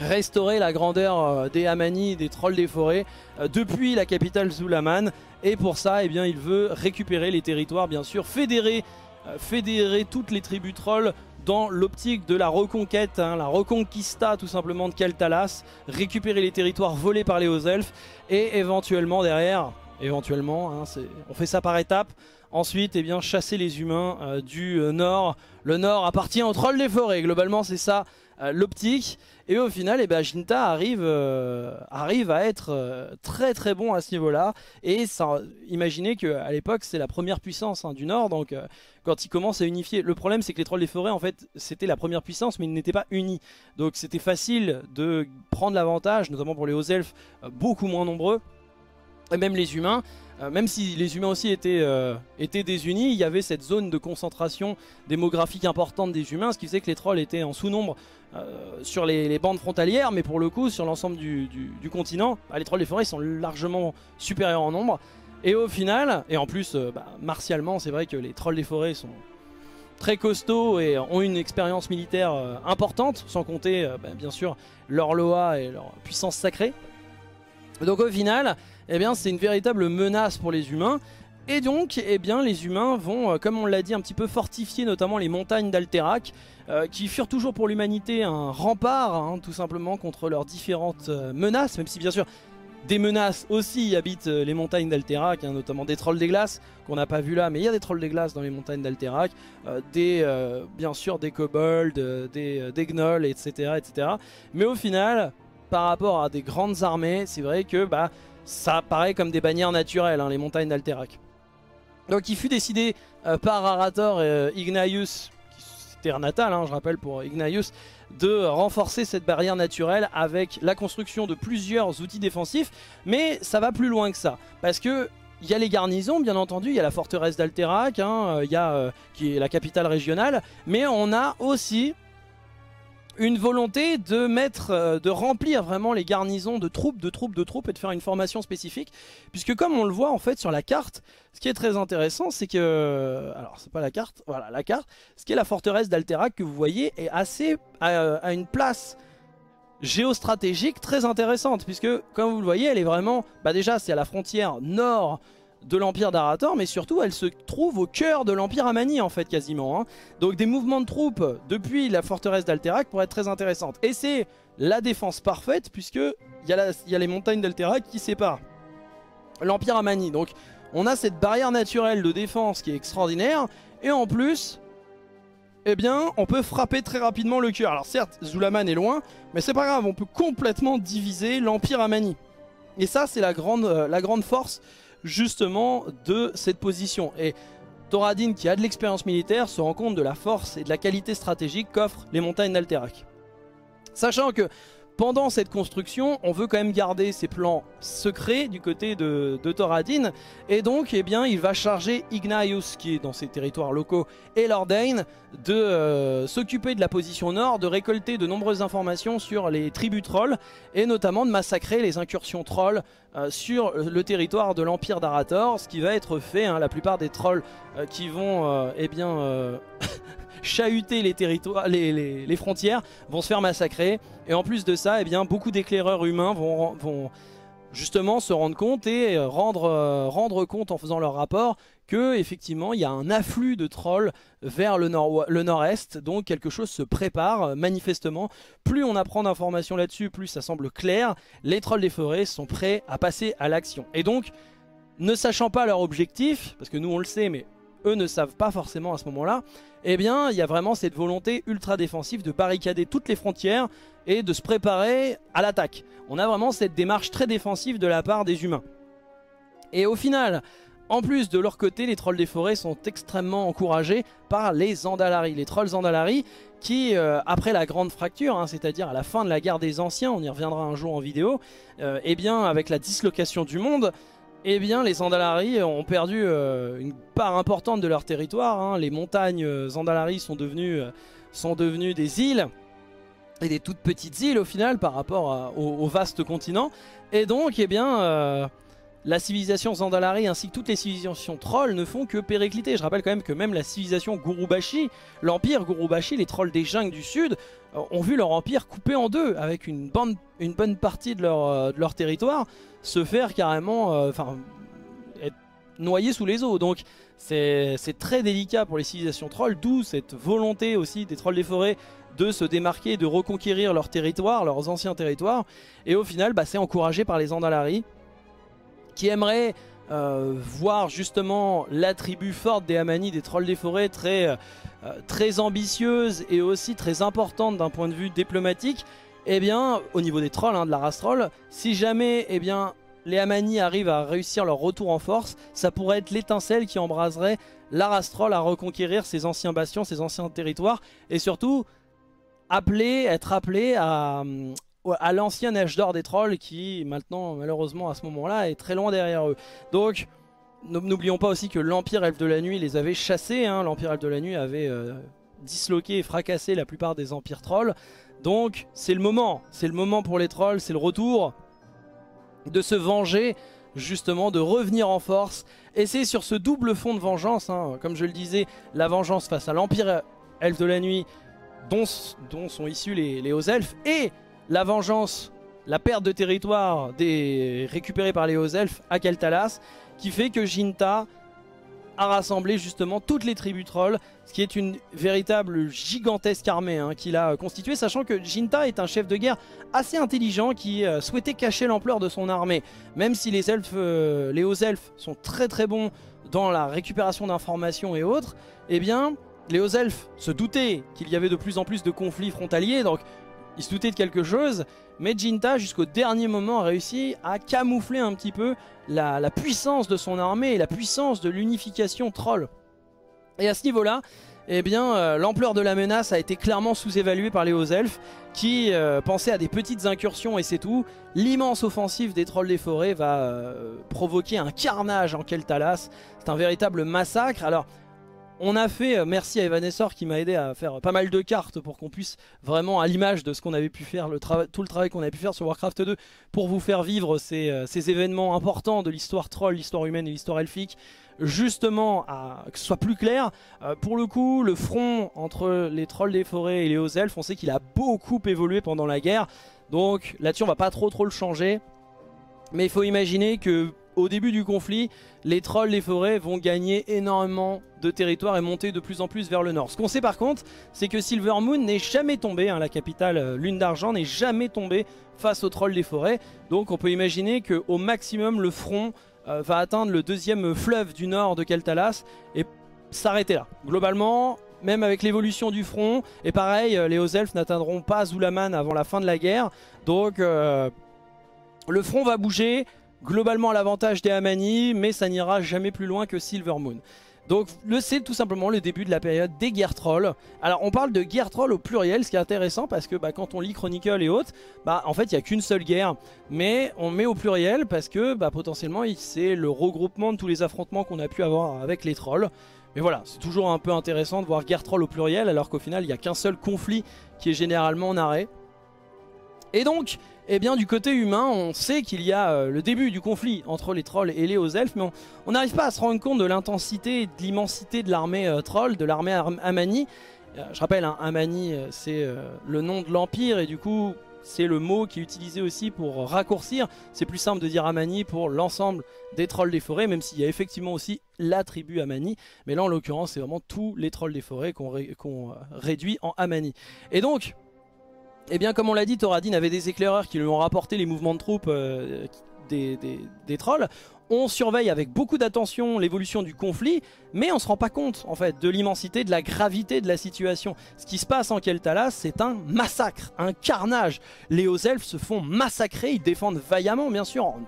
restaurer la grandeur euh, des Amani, des trolls des forêts, euh, depuis la capitale Zulaman. Et pour ça, eh il veut récupérer les territoires, bien sûr, fédérer, euh, fédérer toutes les tribus trolls dans l'optique de la reconquête, hein, la reconquista tout simplement de Keltalas, récupérer les territoires volés par les hauts elfes et éventuellement derrière, éventuellement, hein, on fait ça par étapes, Ensuite, eh bien, chasser les humains euh, du euh, nord. Le nord appartient aux trolls des forêts. Globalement, c'est ça euh, l'optique. Et au final, eh ben, Jinta arrive, arrive à être très très bon à ce niveau-là. Et ça, imaginez qu'à l'époque, c'est la première puissance hein, du nord. Donc, quand il commence à unifier, le problème, c'est que les trolls des forêts, en fait, c'était la première puissance, mais ils n'étaient pas unis. Donc, c'était facile de prendre l'avantage, notamment pour les hauts elfes, beaucoup moins nombreux. Et même les humains, euh, même si les humains aussi étaient, euh, étaient désunis, il y avait cette zone de concentration démographique importante des humains, ce qui faisait que les trolls étaient en sous-nombre euh, sur les, bandes frontalières, mais pour le coup, sur l'ensemble du, continent, bah, les trolls des forêts sont largement supérieurs en nombre. Et au final, et en plus, bah, martialement, c'est vrai que les trolls des forêts sont très costauds et ont une expérience militaire importante, sans compter, bah, bien sûr, leur Loa et leur puissance sacrée. Donc au final, eh bien c'est une véritable menace pour les humains. Et donc, eh bien, les humains vont, euh, comme on l'a dit, un petit peu fortifier notamment les montagnes d'Alterac, euh, qui furent toujours pour l'humanité un rempart, hein, tout simplement, contre leurs différentes euh, menaces, même si bien sûr des menaces aussi habitent les montagnes d'Alterac, hein, notamment des trolls des glaces, qu'on n'a pas vu là, mais il y a des trolls des glaces dans les montagnes d'Alterac, des, bien sûr des kobolds, des, des gnolls, etc., etc. Mais au final, par rapport à des grandes armées, c'est vrai que bah, ça apparaît comme des bannières naturelles, hein, les montagnes d'Alterac. Donc il fut décidé euh, par Arator et euh, Ignius, terre natale, hein, je rappelle pour Ignius, de renforcer cette barrière naturelle avec la construction de plusieurs outils défensifs, mais ça va plus loin que ça, parce que il y a les garnisons, bien entendu, il y a la forteresse d'Alterac, hein, a, qui est la capitale régionale, mais on a aussi une volonté de mettre, euh, de remplir vraiment les garnisons de troupes, de troupes, de troupes et de faire une formation spécifique. Puisque comme on le voit en fait sur la carte, ce qui est très intéressant, c'est que, alors c'est pas la carte, voilà la carte, ce qui est la forteresse d'Alterac que vous voyez est assez à, une place géostratégique très intéressante puisque comme vous le voyez elle est vraiment bah déjà c'est à la frontière nord de l'Empire d'Arator, mais surtout elle se trouve au cœur de l'Empire Amani en fait quasiment. Hein. Donc des mouvements de troupes depuis la forteresse d'Alterac pourraient être très intéressantes. Et c'est la défense parfaite puisque il y, a les montagnes d'Alterac qui séparent l'Empire Amani. Donc on a cette barrière naturelle de défense qui est extraordinaire. Et en plus, eh bien, on peut frapper très rapidement le cœur. Alors certes, Zulaman est loin, mais c'est pas grave, on peut complètement diviser l'Empire Amani. Et ça, c'est la grande, euh, la grande force, justement, de cette position. Et Thoradin, qui a de l'expérience militaire, se rend compte de la force et de la qualité stratégique qu'offrent les montagnes d'Alterac. Sachant que pendant cette construction, on veut quand même garder ses plans secrets du côté de, Thoradin. Et donc, eh bien, il va charger Ignaius, qui est dans ses territoires locaux, et Lordain, de euh, s'occuper de la position nord, de récolter de nombreuses informations sur les tribus trolls, et notamment de massacrer les incursions trolls euh, sur le territoire de l'Empire d'Arator, ce qui va être fait. Hein, la plupart des trolls euh, qui vont, eh bien... chahuter les, territoires, les, frontières, vont se faire massacrer. Et en plus de ça, eh beaucoup d'éclaireurs humains vont, justement se rendre compte et euh, rendre, euh, rendre compte en faisant leur rapport que effectivement il y a un afflux de trolls vers le nord-est, donc quelque chose se prépare euh, manifestement. Plus on apprend d'informations là-dessus, plus ça semble clair, les trolls des forêts sont prêts à passer à l'action. Et donc, ne sachant pas leur objectif, parce que nous on le sait, mais eux ne savent pas forcément à ce moment-là, eh bien il y a vraiment cette volonté ultra défensive de barricader toutes les frontières et de se préparer à l'attaque. On a vraiment cette démarche très défensive de la part des humains. Et au final, en plus de leur côté, les trolls des forêts sont extrêmement encouragés par les Andalari. Les trolls Andalari qui, euh, après la grande fracture, hein, c'est-à-dire à la fin de la guerre des anciens, on y reviendra un jour en vidéo, euh, eh bien avec la dislocation du monde, eh bien, les Zandalari ont perdu euh, une part importante de leur territoire. Hein. Les montagnes euh, sont devenues, euh, sont devenues des îles et des toutes petites îles au final par rapport au, vaste continent. Et donc, eh bien, la civilisation Zandalari ainsi que toutes les civilisations trolls ne font que péricliter. Je rappelle quand même que même la civilisation Gurubashi, l'empire Gurubashi, les trolls des jungles du sud, ont vu leur empire coupé en deux avec une bonne, partie de leur, de leur territoire se faire carrément euh, enfin être noyé sous les eaux. Donc c'est très délicat pour les civilisations trolls, d'où cette volonté aussi des trolls des forêts de se démarquer, de reconquérir leur territoire, leurs anciens territoires. Et au final, bah, c'est encouragé par les Andalari qui aimeraient euh, voir justement la tribu forte des Amani, des trolls des forêts, très, euh, très ambitieuse et aussi très importante d'un point de vue diplomatique, eh bien, au niveau des trolls, hein, de la race troll, si jamais eh bien, les Amani arrivent à réussir leur retour en force, ça pourrait être l'étincelle qui embraserait la race troll à reconquérir ses anciens bastions, ses anciens territoires, et surtout appeler, être appelé à, à l'ancien âge d'or des trolls qui maintenant malheureusement à ce moment-là est très loin derrière eux. Donc n'oublions pas aussi que l'Empire Elfe de la Nuit les avait chassés, hein. l'Empire Elfe de la Nuit avait euh, disloqué et fracassé la plupart des empires trolls. Donc c'est le moment, c'est le moment pour les trolls, c'est le retour de se venger, justement de revenir en force. Et c'est sur ce double fond de vengeance, hein, comme je le disais, la vengeance face à l'Empire Elfe de la Nuit, dont, sont issus les, les hauts elfes, et la vengeance, la perte de territoire récupérée par les hauts elfes à Keltalas, qui fait que Jinta a rassemblé justement toutes les tribus trolls, ce qui est une véritable gigantesque armée hein, qu'il a constituée, sachant que Jinta est un chef de guerre assez intelligent qui euh, souhaitait cacher l'ampleur de son armée. Même si les, elfes, euh, les hauts elfes sont très très bons dans la récupération d'informations et autres, eh bien les hauts elfes se doutaient qu'il y avait de plus en plus de conflits frontaliers, donc ils se doutaient de quelque chose, mais Jinta jusqu'au dernier moment a réussi à camoufler un petit peu la, puissance de son armée et la puissance de l'unification troll. Et à ce niveau-là, eh bien, euh, l'ampleur de la menace a été clairement sous-évaluée par les hauts elfes qui euh, pensaient à des petites incursions et c'est tout. L'immense offensive des trolls des forêts va euh, provoquer un carnage en Keltalas. C'est un véritable massacre. Alors, on a fait, euh, merci à Evanessor qui m'a aidé à faire pas mal de cartes pour qu'on puisse vraiment, à l'image de ce qu'on avait pu faire, tout le travail qu'on avait pu faire sur Warcraft 2, pour vous faire vivre ces, euh, événements importants de l'histoire troll, l'histoire humaine et l'histoire elfique, justement que ce soit plus clair. Euh, pour le coup, le front entre les trolls des forêts et les hauts elfes, on sait qu'il a beaucoup évolué pendant la guerre, donc là-dessus on va pas trop trop le changer. Mais il faut imaginer que au début du conflit, les trolls, les forêts vont gagner énormément de territoire et monter de plus en plus vers le nord. Ce qu'on sait par contre, c'est que Silvermoon n'est jamais tombé, hein, la capitale euh, Lune d'Argent n'est jamais tombée face aux trolls des forêts. Donc on peut imaginer qu'au maximum le front va atteindre le deuxième fleuve du nord de Keltalas et s'arrêter là. Globalement, même avec l'évolution du front, et pareil, les hauts elfes n'atteindront pas Zulaman avant la fin de la guerre, donc le front va bouger, globalement l'avantage des Amani, mais ça n'ira jamais plus loin que Silvermoon. Donc c'est tout simplement le début de la période des guerres trolls. Alors on parle de guerres trolls au pluriel, ce qui est intéressant parce que bah, quand on lit Chronicle et autres, bah, en fait il n'y a qu'une seule guerre. Mais on met au pluriel parce que bah, potentiellement c'est le regroupement de tous les affrontements qu'on a pu avoir avec les trolls. Mais voilà, c'est toujours un peu intéressant de voir guerre troll au pluriel alors qu'au final il n'y a qu'un seul conflit qui est généralement en arrêt. Et donc, eh du côté humain, on sait qu'il y a euh, le début du conflit entre les trolls et les hauts elfes, mais on n'arrive pas à se rendre compte de l'intensité et de l'immensité de l'armée euh, troll, de l'armée Amani. Euh, je rappelle, hein, Amani, c'est le nom de l'Empire, et du coup, c'est le mot qui est utilisé aussi pour raccourcir. C'est plus simple de dire Amani pour l'ensemble des trolls des forêts, même s'il y a effectivement aussi la tribu Amani. Mais là, en l'occurrence, c'est vraiment tous les trolls des forêts qu'on réduit en Amani. Et donc, eh bien comme on l'a dit, Thoradin avait des éclaireurs qui lui ont rapporté les mouvements de troupes euh, des, trolls. On surveille avec beaucoup d'attention l'évolution du conflit, mais on se rend pas compte en fait de l'immensité, de la gravité de la situation. Ce qui se passe en Keltalas, c'est un massacre, un carnage. Les hauts elfes se font massacrer, ils défendent vaillamment bien sûr en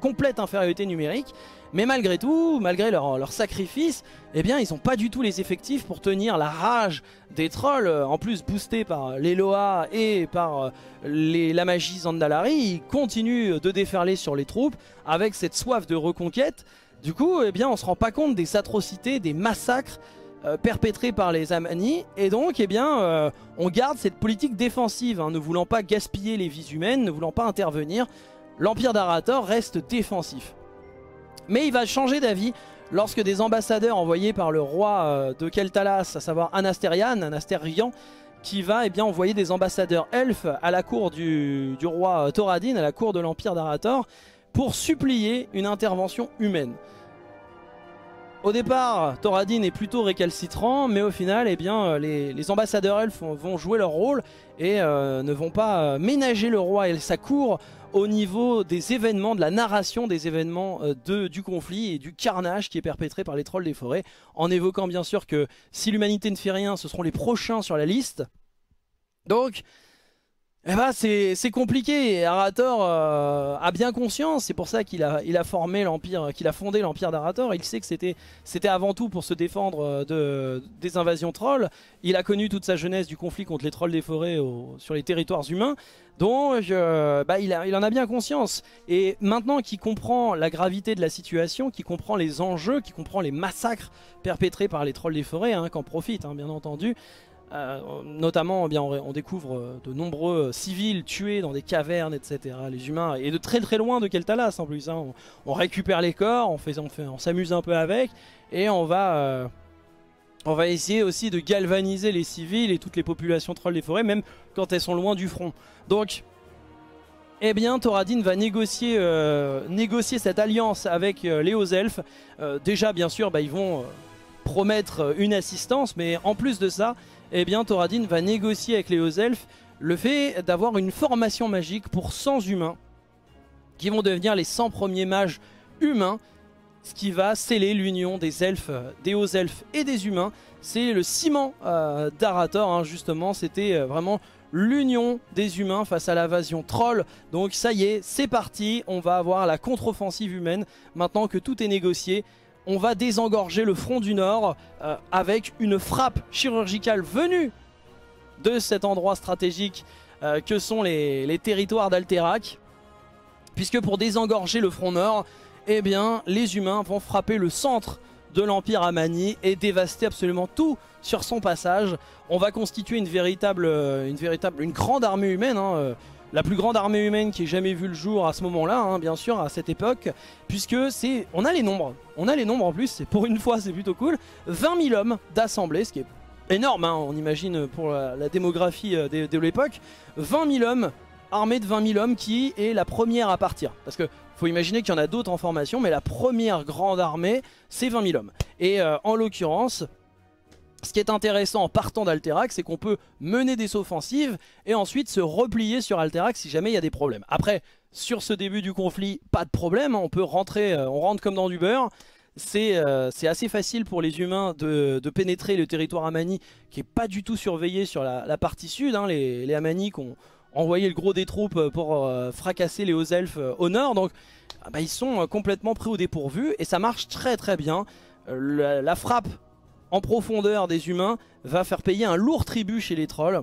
complète infériorité numérique, mais malgré tout, malgré leur, sacrifice, eh bien ils n'ont pas du tout les effectifs pour tenir la rage des trolls, euh, en plus boostés par les Loa et par euh, la magie Zandalari, ils continuent de déferler sur les troupes avec cette soif de reconquête. Du coup, eh bien on se rend pas compte des atrocités, des massacres euh, perpétrés par les Amani et donc eh bien on garde cette politique défensive, hein, ne voulant pas gaspiller les vies humaines, ne voulant pas intervenir. L'Empire d'Arator reste défensif. Mais il va changer d'avis lorsque des ambassadeurs envoyés par le roi euh, de Keltalas, à savoir Anasterian, Anasterian, qui va eh bien, envoyer des ambassadeurs elfes à la cour du, roi euh, Thoradin, à la cour de l'Empire d'Arator, pour supplier une intervention humaine. Au départ, Thoradin est plutôt récalcitrant, mais au final, eh bien, euh, les, ambassadeurs elfes vont jouer leur rôle et ne vont pas ménager le roi et sa cour au niveau des événements, de la narration des événements euh, du conflit et du carnage qui est perpétré par les trolls des forêts, en évoquant bien sûr que si l'humanité ne fait rien, ce seront les prochains sur la liste. Donc, eh ben, c'est compliqué. Arator euh, a bien conscience. C'est pour ça qu'il a, formé l'empire, qu'il a fondé l'empire d'Arator. Il sait que c'était, avant tout pour se défendre euh, de, des invasions trolls. Il a connu toute sa jeunesse du conflit contre les trolls des forêts sur les territoires humains. Donc, euh, bah, il, en a bien conscience. Et maintenant qu'il comprend la gravité de la situation, qu'il comprend les enjeux, qu'il comprend les massacres perpétrés par les trolls des forêts, hein, qu'en profite, hein, bien entendu. Euh, notamment, eh on, découvre euh, de nombreux civils tués dans des cavernes, etc. Les humains, et de très très loin de Keltalas en plus. Hein. On, récupère les corps, on s'amuse un peu avec, et on va, on va essayer aussi de galvaniser les civils et toutes les populations trolls des forêts, même quand elles sont loin du front. Donc, eh bien, Thoradin va négocier, négocier cette alliance avec les hauts elfes. déjà, bien sûr, bah, ils vont promettre une assistance, mais en plus de ça, eh bien Thoradin va négocier avec les hauts elfes le fait d'avoir une formation magique pour 100 humains qui vont devenir les 100 premiers mages humains ce qui va sceller l'union des elfes, des hauts elfes et des humains. C'est le ciment euh, d'Arator, hein, justement, c'était euh, vraiment l'union des humains face à l'invasion troll. Donc ça y est, c'est parti, on va avoir la contre-offensive humaine maintenant que tout est négocié on va désengorger le front du Nord euh, avec une frappe chirurgicale venue de cet endroit stratégique euh, que sont les, territoires d'Alterac. Puisque pour désengorger le front Nord, eh bien, les humains vont frapper le centre de l'Empire Amani et dévaster absolument tout sur son passage. On va constituer une véritable, euh, une, grande armée humaine. Hein, la plus grande armée humaine qui ait jamais vu le jour à ce moment-là, hein, bien sûr, à cette époque, puisque c'est, on a les nombres, on a les nombres en plus, pour une fois c'est plutôt cool, 20 000 hommes d'assemblée, ce qui est énorme, hein, on imagine pour la, démographie euh, de, l'époque, 20 000 hommes, armée de 20 000 hommes qui est la première à partir, parce que faut imaginer qu'il y en a d'autres en formation, mais la première grande armée, c'est 20 000 hommes. Et euh, en l'occurrence, ce qui est intéressant en partant d'Alterac, c'est qu'on peut mener des offensives et ensuite se replier sur Alterac si jamais il y a des problèmes. Après, sur ce début du conflit, pas de problème, on peut rentrer, euh, on rentre comme dans du beurre. C'est assez facile pour les humains de, pénétrer le territoire Amani qui est pas du tout surveillé sur la, partie sud. Hein. Les, les Amani qui envoyé le gros des troupes pour fracasser les hauts elfes au nord. Donc ah bah, ils sont complètement pris au dépourvu et ça marche très très bien. la frappe en profondeur des humains va faire payer un lourd tribut chez les trolls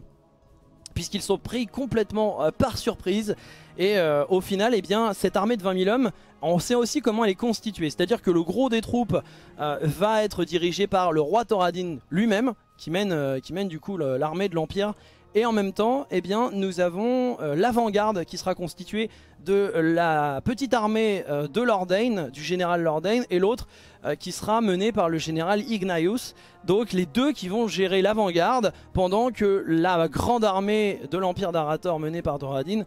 puisqu'ils sont pris complètement euh, par surprise et euh, au final eh bien, cette armée de 20 000 hommes on sait aussi comment elle est constituée c'est à dire que le gros des troupes euh, va être dirigé par le roi Thoradin lui-même qui mène du coup l'armée de l'Empire et en même temps, eh nous avons euh, l'avant-garde qui sera constituée de la petite armée euh, de Lordain, du général Lordain, et l'autre euh, qui sera menée par le général Ignius. Donc les deux qui vont gérer l'avant-garde pendant que la grande armée de l'Empire d'Arator menée par Doradin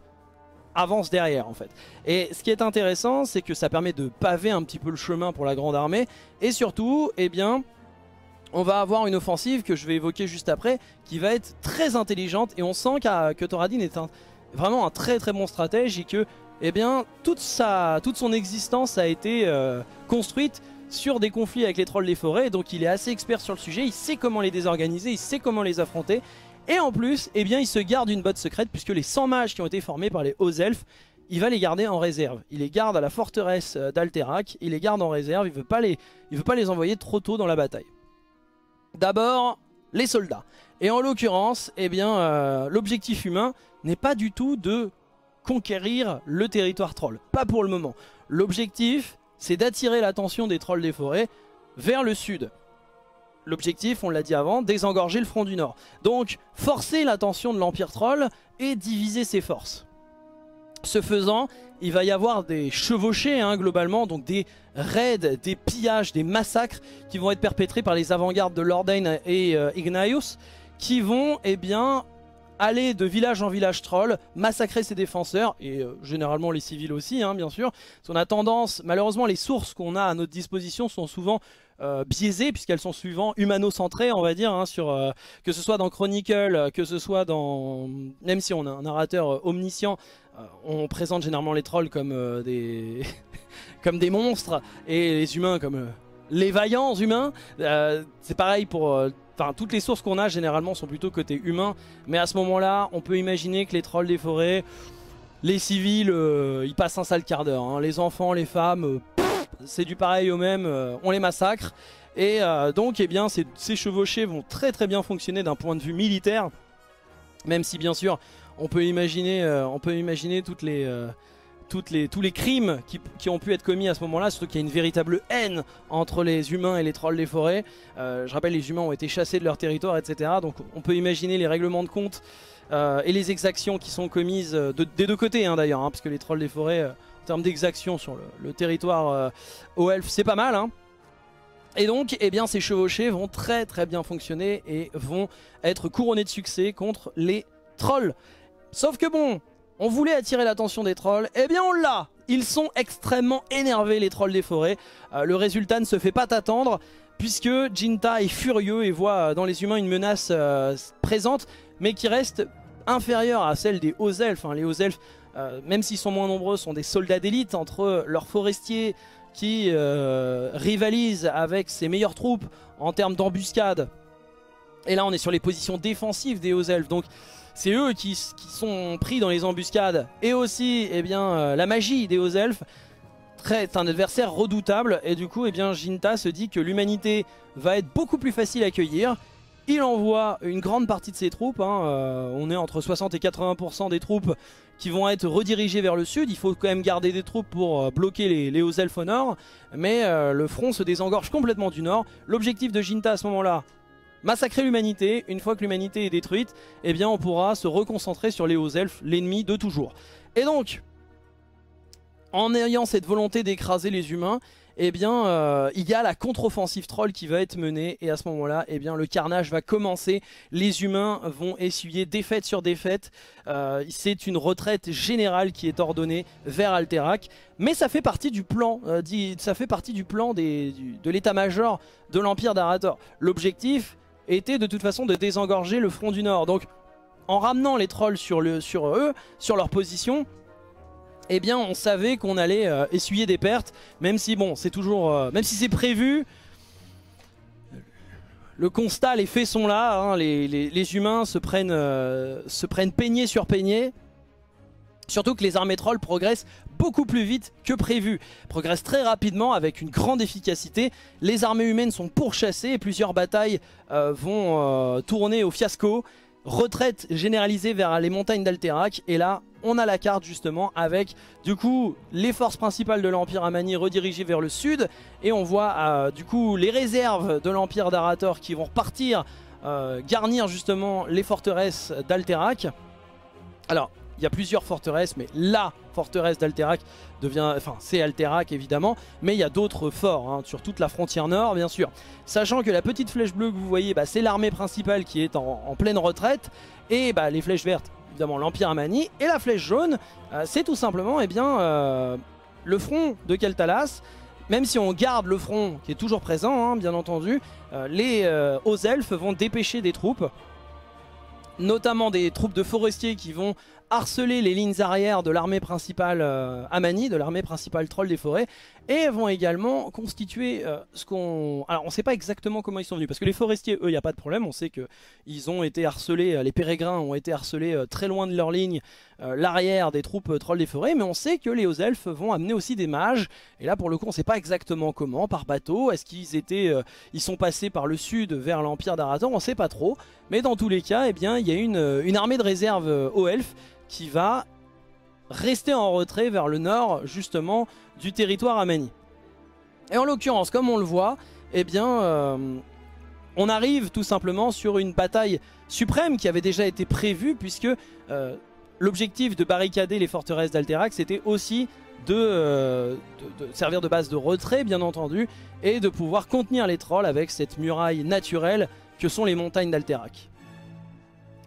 avance derrière en fait. Et ce qui est intéressant, c'est que ça permet de paver un petit peu le chemin pour la grande armée, et surtout, eh bien on va avoir une offensive que je vais évoquer juste après qui va être très intelligente et on sent que Thoradin est vraiment un très très bon stratège et que eh bien, toute, sa, toute son existence a été euh, construite sur des conflits avec les trolls des forêts donc il est assez expert sur le sujet, il sait comment les désorganiser, il sait comment les affronter et en plus eh bien, il se garde une botte secrète puisque les 100 mages qui ont été formés par les hauts elfes il va les garder en réserve. Il les garde à la forteresse euh, d'Alterac, il les garde en réserve, il ne veut, veut pas les envoyer trop tôt dans la bataille. D'abord, les soldats. Et en l'occurrence, eh bien, euh, l'objectif humain n'est pas du tout de conquérir le territoire troll. Pas pour le moment. L'objectif, c'est d'attirer l'attention des trolls des forêts vers le sud. L'objectif, on l'a dit avant, désengorger le front du nord. Donc, forcer l'attention de l'Empire Troll et diviser ses forces. Ce faisant, il va y avoir des chevauchés hein, globalement, donc des raids, des pillages, des massacres qui vont être perpétrés par les avant-gardes de Lordain et euh, Ignius qui vont eh bien aller de village en village troll, massacrer ses défenseurs, et euh, généralement les civils aussi, hein, bien sûr. On a tendance, malheureusement les sources qu'on a à notre disposition sont souvent euh, biaisées, puisqu'elles sont souvent humano-centrées, on va dire, hein, sur, que ce soit dans Chronicle, que ce soit dans... Même si on a un narrateur omniscient, euh, on présente généralement les trolls comme euh, des comme des monstres et les humains comme euh, les vaillants humains. c'est pareil pour Enfin, toutes les sources qu'on a généralement sont plutôt côté humain, mais à ce moment-là, on peut imaginer que les trolls des forêts, les civils, ils passent un sale quart d'heure. Hein. Les enfants, les femmes, c'est du pareil au même, on les massacre. Et donc, eh bien, ces, ces, chevauchés vont très très bien fonctionner d'un point de vue militaire, même si bien sûr, on peut imaginer, euh, euh, tous les crimes qui, ont pu être commis à ce moment-là, surtout qu'il y a une véritable haine entre les humains et les trolls des forêts. Euh, je rappelle, les humains ont été chassés de leur territoire, etc. Donc on peut imaginer les règlements de compte et les exactions qui sont commises des deux côtés hein, d'ailleurs, hein, parce que les trolls des forêts, en termes d'exactions sur le, territoire aux elfes, c'est pas mal. Hein. Et donc, eh bien, ces chevauchés vont très très bien fonctionner et vont être couronnés de succès contre les trolls. Sauf que bon, on voulait attirer l'attention des trolls, et eh bien on l'a Ils sont extrêmement énervés les trolls des forêts, euh, le résultat ne se fait pas attendre, puisque Jinta est furieux et voit dans les humains une menace euh, présente, mais qui reste inférieure à celle des hauts elfes. Hein. Les hauts elfes, euh, même s'ils sont moins nombreux, sont des soldats d'élite entre leurs forestiers qui rivalisent avec ses meilleures troupes en termes d'embuscade. Et là on est sur les positions défensives des hauts elfes, donc c'est eux qui, sont pris dans les embuscades et aussi eh bien, euh, la magie des hauts elfes. C'est un adversaire redoutable et du coup eh Jinta se dit que l'humanité va être beaucoup plus facile à accueillir. Il envoie une grande partie de ses troupes, hein, euh, on est entre 60 et 80% des troupes qui vont être redirigées vers le sud. Il faut quand même garder des troupes pour euh, bloquer les, les hauts elfes au nord, mais le front se désengorge complètement du nord. L'objectif de Jinta à ce moment-là, massacrer l'humanité. Une fois que l'humanité est détruite, eh bien on pourra se reconcentrer sur les hauts elfes, l'ennemi de toujours. Et donc, en ayant cette volonté d'écraser les humains, eh bien, euh, il y a la contre-offensive troll qui va être menée et à ce moment-là, eh bien, le carnage va commencer. Les humains vont essuyer défaite sur défaite. Euh, c'est une retraite générale qui est ordonnée vers Alterac, mais ça fait partie du plan, euh, ça fait partie du plan de l'état-major de l'Empire d'Arator. L'objectif, était de toute façon de désengorger le front du nord. Donc en ramenant les trolls sur, eux, sur leur position, eh bien on savait qu'on allait euh, essuyer des pertes, même si bon, c'est toujours, euh, même si c'est prévu. Le constat, les faits sont là, hein, les, humains se prennent, euh, se prennent sur peigné. Surtout que les armées trolls progressent beaucoup plus vite que prévu. Progressent très rapidement avec une grande efficacité. Les armées humaines sont pourchassées et plusieurs batailles vont tourner au fiasco. Retraite généralisée vers les montagnes d'Alterac. Et là, on a la carte justement avec du coup les forces principales de l'Empire Amani redirigées vers le sud et on voit euh, du coup les réserves de l'Empire d'Arator qui vont repartir euh, garnir justement les forteresses d'Alterac. Alors il y a plusieurs forteresses mais la forteresse d'Alterac devient, enfin c'est Alterac évidemment mais il y a d'autres forts hein, sur toute la frontière nord bien sûr. Sachant que la petite flèche bleue que vous voyez bah, c'est l'armée principale qui est en, pleine retraite et bah, les flèches vertes évidemment l'Empire Amani. Et la flèche jaune, euh, c'est tout simplement eh bien, euh, le front de Keltalas. Même si on garde le front qui est toujours présent, hein, bien entendu, euh, les hauts elfes vont dépêcher des troupes notamment des troupes de forestiers qui vont harceler les lignes arrières de l'armée principale euh, Amani, de l'armée principale Troll des forêts, et vont également constituer euh, ce qu'on... Alors on ne sait pas exactement comment ils sont venus, parce que les forestiers, eux, il n'y a pas de problème, on sait qu'ils ont été harcelés, euh, les pérégrins ont été harcelés très loin de leur ligne, l'arrière des troupes Troll des forêts, mais on sait que les hauts elfes vont amener aussi des mages, et là pour le coup on ne sait pas exactement comment, par bateau, est-ce qu'ils étaient... ils sont passés par le sud vers l'Empire d'Arator, on ne sait pas trop, mais dans tous les cas, eh bien, il y a une, une armée de réserve aux elfes qui va rester en retrait vers le nord justement du territoire Amani. Et en l'occurrence, comme on le voit, eh bien, euh, on arrive tout simplement sur une bataille suprême qui avait déjà été prévue puisque euh, l'objectif de barricader les forteresses d'Alterac c'était aussi euh, de, de, servir de base de retrait bien entendu et de pouvoir contenir les trolls avec cette muraille naturelle que sont les montagnes d'Alterac.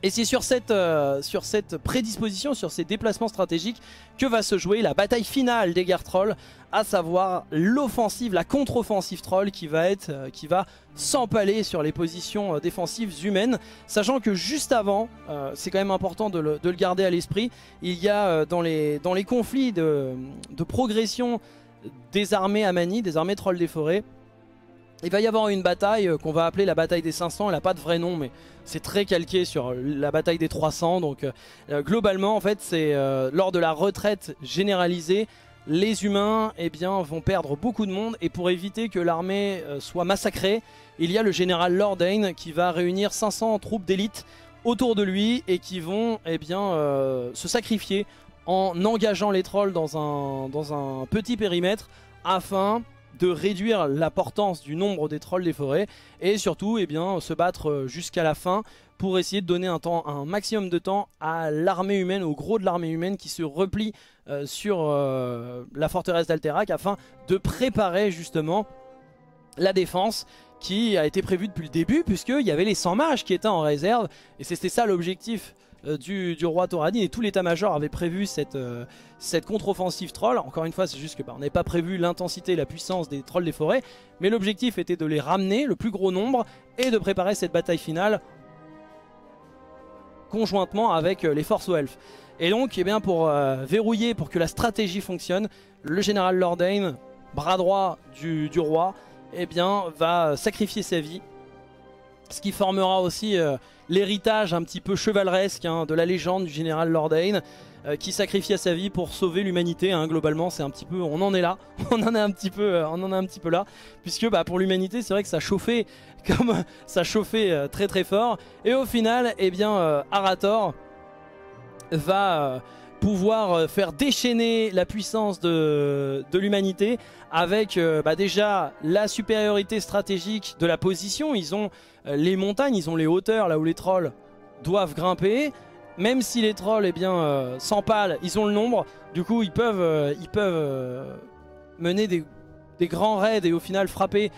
Et c'est sur cette, euh, sur cette prédisposition, sur ces déplacements stratégiques que va se jouer la bataille finale des guerres trolls, à savoir l'offensive, la contre-offensive troll qui va euh, s'empaler sur les positions euh, défensives humaines, sachant que juste avant, c'est quand même important de le, garder à l'esprit, il y a dans, les, dans les conflits de, de progression des armées Amani, des armées trolls des forêts, il va y avoir une bataille qu'on va appeler la bataille des 500, elle n'a pas de vrai nom mais c'est très calqué sur la bataille des 300. Donc euh, globalement, en fait, c'est euh, lors de la retraite généralisée, les humains eh vont perdre beaucoup de monde. Et pour éviter que l'armée euh, soit massacrée, il y a le général Lordain qui va réunir 500 troupes d'élite autour de lui et qui vont eh se sacrifier en engageant les trolls dans un petit périmètre afin de réduire l'importance du nombre des trolls des forêts et surtout eh se battre euh, jusqu'à la fin pour essayer de donner un maximum de temps à l'armée humaine, au gros de l'armée humaine qui se replie euh, sur euh, la forteresse d'Alterac afin de préparer justement la défense qui a été prévue depuis le début puisqu'il y avait les 100 mages qui étaient en réserve. Et c'était ça l'objectif euh, du, roi Thoradin et tout l'état-major avait prévu cette, euh, cette contre-offensive troll. Encore une fois, c'est juste que bah, on n'avait pas prévu l'intensité et la puissance des trolls des forêts, mais l'objectif était de les ramener, le plus gros nombre, et de préparer cette bataille finale conjointement avec euh, les forces elfes. Et donc, eh bien, pour verrouiller, pour que la stratégie fonctionne, le général Lordain, bras droit du, du roi, eh bien, va sacrifier sa vie ce qui formera aussi euh, l'héritage un petit peu chevaleresque hein, de la légende du général Lordain euh, qui sacrifia sa vie pour sauver l'humanité. Hein, globalement, c'est un petit peu, on en est là, on en est un petit peu, euh, on en est un petit peu là, puisque bah, pour l'humanité, c'est vrai que ça chauffait comme ça chauffait très très fort. Et au final, eh bien, Arator va pouvoir faire déchaîner la puissance de, l'humanité avec bah, déjà la supériorité stratégique de la position. Ils ont euh, les montagnes, ils ont les hauteurs là où les trolls doivent grimper. Même si les trolls eh bien, euh, s'empalent, ils ont le nombre. Du coup, ils peuvent, euh, ils peuvent mener des, grands raids et au final frapper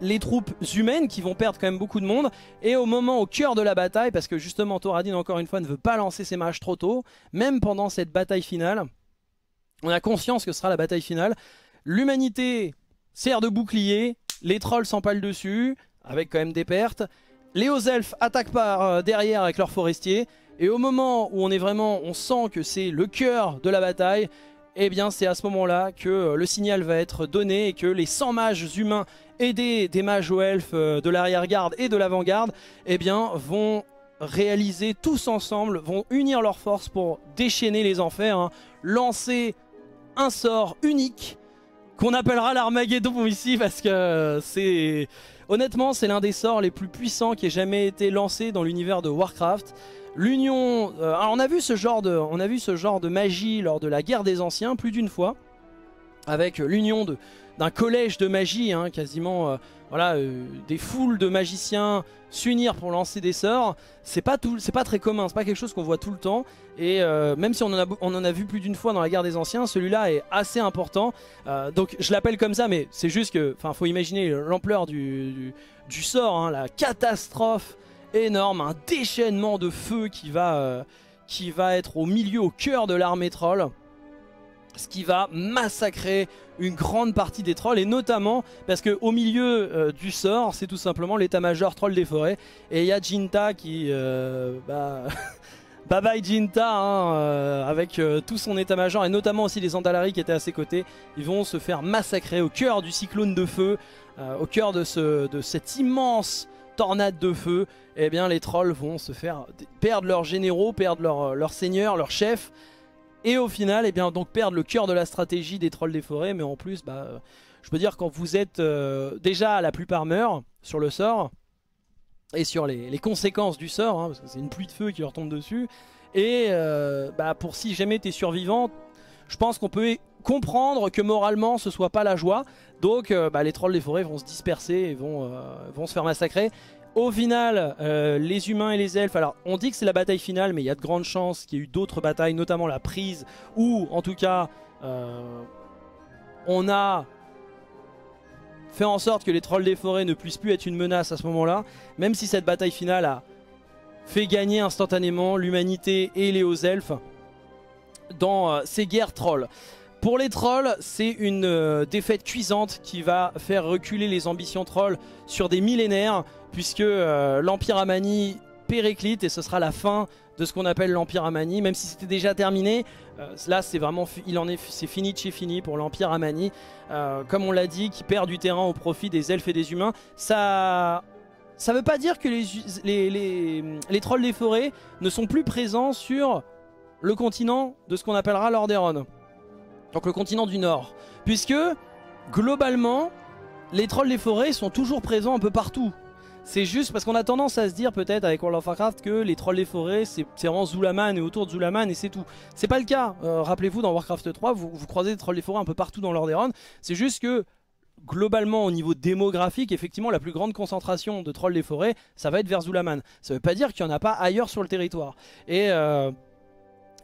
les troupes humaines qui vont perdre quand même beaucoup de monde. Et au moment, au cœur de la bataille, parce que justement Thoradin encore une fois ne veut pas lancer ses mages trop tôt, même pendant cette bataille finale, on a conscience que ce sera la bataille finale. L'humanité sert de bouclier, les trolls s'empalent dessus, avec quand même des pertes. Les hauts elfes attaquent par euh, derrière avec leurs forestiers. Et au moment où on est vraiment, on sent que c'est le cœur de la bataille, eh bien c'est à ce moment-là que le signal va être donné et que les 100 mages humains aidés des mages ou elfes de l'arrière-garde et de l'avant-garde eh bien vont réaliser tous ensemble, vont unir leurs forces pour déchaîner les enfers, hein. lancer un sort unique qu'on appellera l'Armageddon ici parce que c'est... Honnêtement, c'est l'un des sorts les plus puissants qui ait jamais été lancé dans l'univers de Warcraft. L'union... Euh, alors on a, vu ce genre de, on a vu ce genre de magie lors de la guerre des anciens plus d'une fois. Avec l'union d'un collège de magie, hein, quasiment... Euh, voilà, euh, des foules de magiciens s'unir pour lancer des sorts, c'est pas tout, c'est pas très commun, c'est pas quelque chose qu'on voit tout le temps. Et euh, même si on en, a, vu plus d'une fois dans la guerre des anciens, celui-là est assez important. Donc je l'appelle comme ça, mais c'est juste que, enfin, faut imaginer l'ampleur du, du, sort, hein, la catastrophe énorme, un déchaînement de feu qui va, qui va être au milieu, au cœur de l'armée troll qui va massacrer une grande partie des trolls et notamment parce que au milieu euh, du sort c'est tout simplement l'état-major troll des forêts et il y a Jinta qui euh, bah, bye bye Jinta hein, euh, avec tout son état-major et notamment aussi les Andalari qui étaient à ses côtés ils vont se faire massacrer au cœur du cyclone de feu au cœur de, ce, de cette immense tornade de feu. Et eh bien les trolls vont se faire perdre leurs généraux perdre leur, leur seigneur leur chef et au final, eh bien, donc perdre le cœur de la stratégie des trolls des forêts, mais en plus, bah, euh, je peux dire quand vous êtes euh, déjà la plupart meurent sur le sort et sur les, conséquences du sort, hein, parce que c'est une pluie de feu qui leur tombe dessus. Et euh, bah, pour si jamais tu es survivant, je pense qu'on peut comprendre que moralement ce soit pas la joie. Donc bah, les trolls des forêts vont se disperser et vont se faire massacrer. Au final, euh, les humains et les elfes, alors on dit que c'est la bataille finale, mais il y a de grandes chances qu'il y ait eu d'autres batailles, notamment la prise, ou en tout cas, euh, on a fait en sorte que les trolls des forêts ne puissent plus être une menace à ce moment-là, même si cette bataille finale a fait gagner instantanément l'humanité et les hauts elfes dans euh, ces guerres trolls. Pour les trolls, c'est une défaite cuisante qui va faire reculer les ambitions trolls sur des millénaires puisque euh, l'Empire Amani périclite et ce sera la fin de ce qu'on appelle l'Empire Amani, même si c'était déjà terminé, euh, là c'est vraiment, il en est, fini de chez fini pour l'Empire Amani, euh, comme on l'a dit, qui perd du terrain au profit des elfes et des humains, ça... Ça veut pas dire que les, les, les, trolls des forêts ne sont plus présents sur le continent de ce qu'on appellera Lordaeron. Donc le continent du Nord. Puisque, globalement, les trolls des forêts sont toujours présents un peu partout. C'est juste parce qu'on a tendance à se dire peut-être avec World of Warcraft que les trolls des forêts c'est vraiment Zulaman et autour de Zulaman et c'est tout. C'est pas le cas. Euh, rappelez-vous dans Warcraft 3 vous, vous, croisez des trolls des forêts un peu partout dans Lordaeron. C'est juste que globalement au niveau démographique effectivement la plus grande concentration de trolls des forêts ça va être vers Zulaman. Ça veut pas dire qu'il n'y en a pas ailleurs sur le territoire. Et... Euh,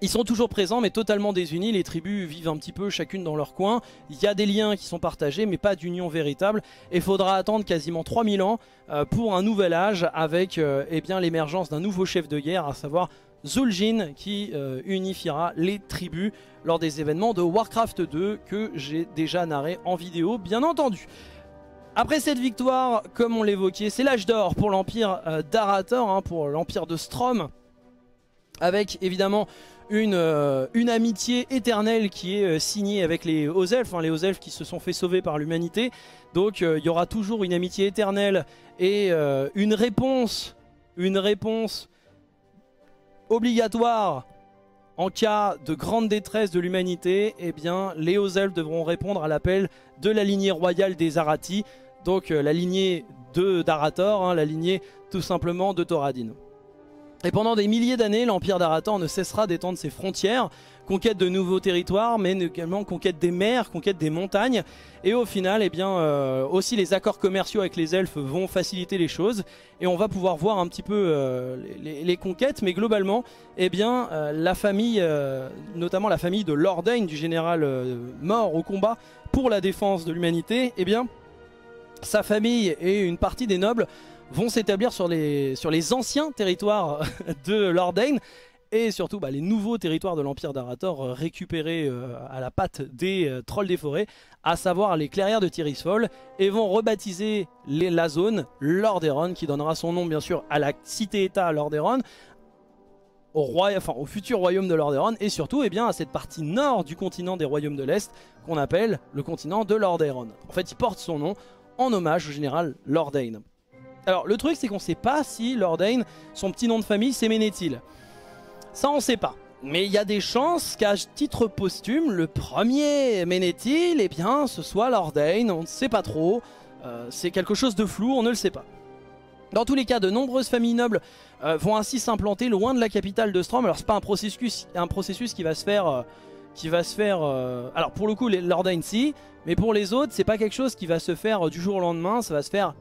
ils sont toujours présents mais totalement désunis, les tribus vivent un petit peu chacune dans leur coin, il y a des liens qui sont partagés mais pas d'union véritable. Et faudra attendre quasiment 3000 ans euh, pour un nouvel âge avec euh, eh l'émergence d'un nouveau chef de guerre à savoir Zul'jin qui euh, unifiera les tribus lors des événements de Warcraft 2 que j'ai déjà narré en vidéo bien entendu. Après cette victoire, comme on l'évoquait, c'est l'âge d'or pour l'empire d'Arator, hein, pour l'empire de Strom. Avec évidemment une, euh, une amitié éternelle qui est euh, signée avec les hauts elfes, hein, les hauts elfes qui se sont fait sauver par l'humanité. Donc euh, il y aura toujours une amitié éternelle et une réponse, une réponse obligatoire en cas de grande détresse de l'humanité. Eh bien, les hauts elfes devront répondre à l'appel de la lignée royale des Arati, donc la lignée de d'Arator, hein, la lignée tout simplement de Thoradin. Et pendant des milliers d'années, l'Empire d'Arator ne cessera d'étendre ses frontières, conquête de nouveaux territoires, mais également conquête des mers, conquête des montagnes. Et au final, eh bien, euh, aussi les accords commerciaux avec les elfes vont faciliter les choses. Et on va pouvoir voir un petit peu euh, les, conquêtes, mais globalement, eh bien, euh, la famille, notamment la famille de Lordain, du général mort au combat pour la défense de l'humanité, eh bien, sa famille et une partie des nobles vont s'établir sur les, anciens territoires de Lordain et surtout bah, les nouveaux territoires de l'Empire d'Arator récupérés euh, à la patte des euh, trolls des forêts, à savoir les clairières de Tirisfol, et vont rebaptiser la zone Lordaeron, qui donnera son nom bien sûr à la cité-état Lordaeron, au, au futur royaume de Lordaeron et surtout eh à cette partie nord du continent des royaumes de l'Est qu'on appelle le continent de Lordaeron. En fait, il porte son nom en hommage au général Lordain. Alors, le truc, c'est qu'on ne sait pas si Lordain, son petit nom de famille, c'est Ménéthil. Ça, on sait pas. Mais il y a des chances qu'à titre posthume, le premier Ménéthil, eh bien, ce soit Lordain, on ne sait pas trop. Euh, c'est quelque chose de flou, on ne le sait pas. Dans tous les cas, de nombreuses familles nobles euh, vont ainsi s'implanter loin de la capitale de Strom. Alors c'est pas un processus, qui va se faire, euh, qui va se faire. alors pour le coup, Lordain si, mais pour les autres, c'est pas quelque chose qui va se faire du jour au lendemain. Ça va se faire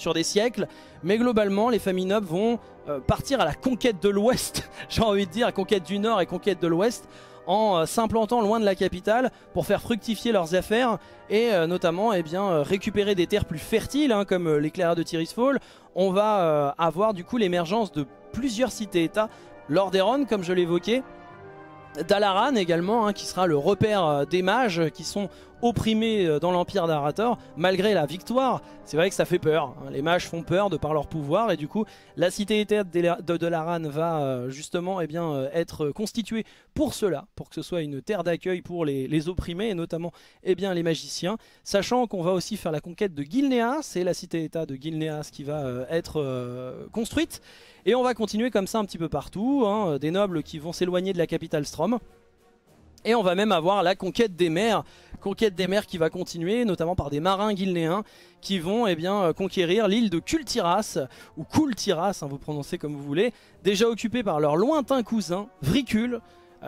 sur des siècles. Mais globalement, les familles nobles vont partir à la conquête de l'Ouest. J'ai envie de dire, conquête du Nord et conquête de l'Ouest en euh, s'implantant loin de la capitale pour faire fructifier leurs affaires et euh, notamment eh bien, euh, récupérer des terres plus fertiles hein, comme l'éclairage de Tirisfall. On va avoir du coup l'émergence de plusieurs cités-états. Lordaeron, comme je l'évoquais, Dalaran également, hein, qui sera le repère des mages qui sont opprimés euh, dans l'Empire d'Arator, malgré la victoire. C'est vrai que ça fait peur. Hein. Les mages font peur de par leur pouvoir et du coup, la cité éthère de Dalaran va euh, justement eh bien, euh, être constituée pour cela, pour que ce soit une terre d'accueil pour les, opprimés et notamment eh bien, les magiciens. Sachant qu'on va aussi faire la conquête de Gilneas, c'est la cité-état de Gilneas qui va être construite. Et on va continuer comme ça un petit peu partout, hein, des nobles qui vont s'éloigner de la capitale Strom. Et on va même avoir la conquête des mers, conquête des mers qui va continuer, notamment par des marins guilnéens qui vont eh bien, euh, conquérir l'île de Kultiras, ou Kultiras, hein, vous prononcez comme vous voulez, déjà occupée par leurs lointains cousins, Vricul,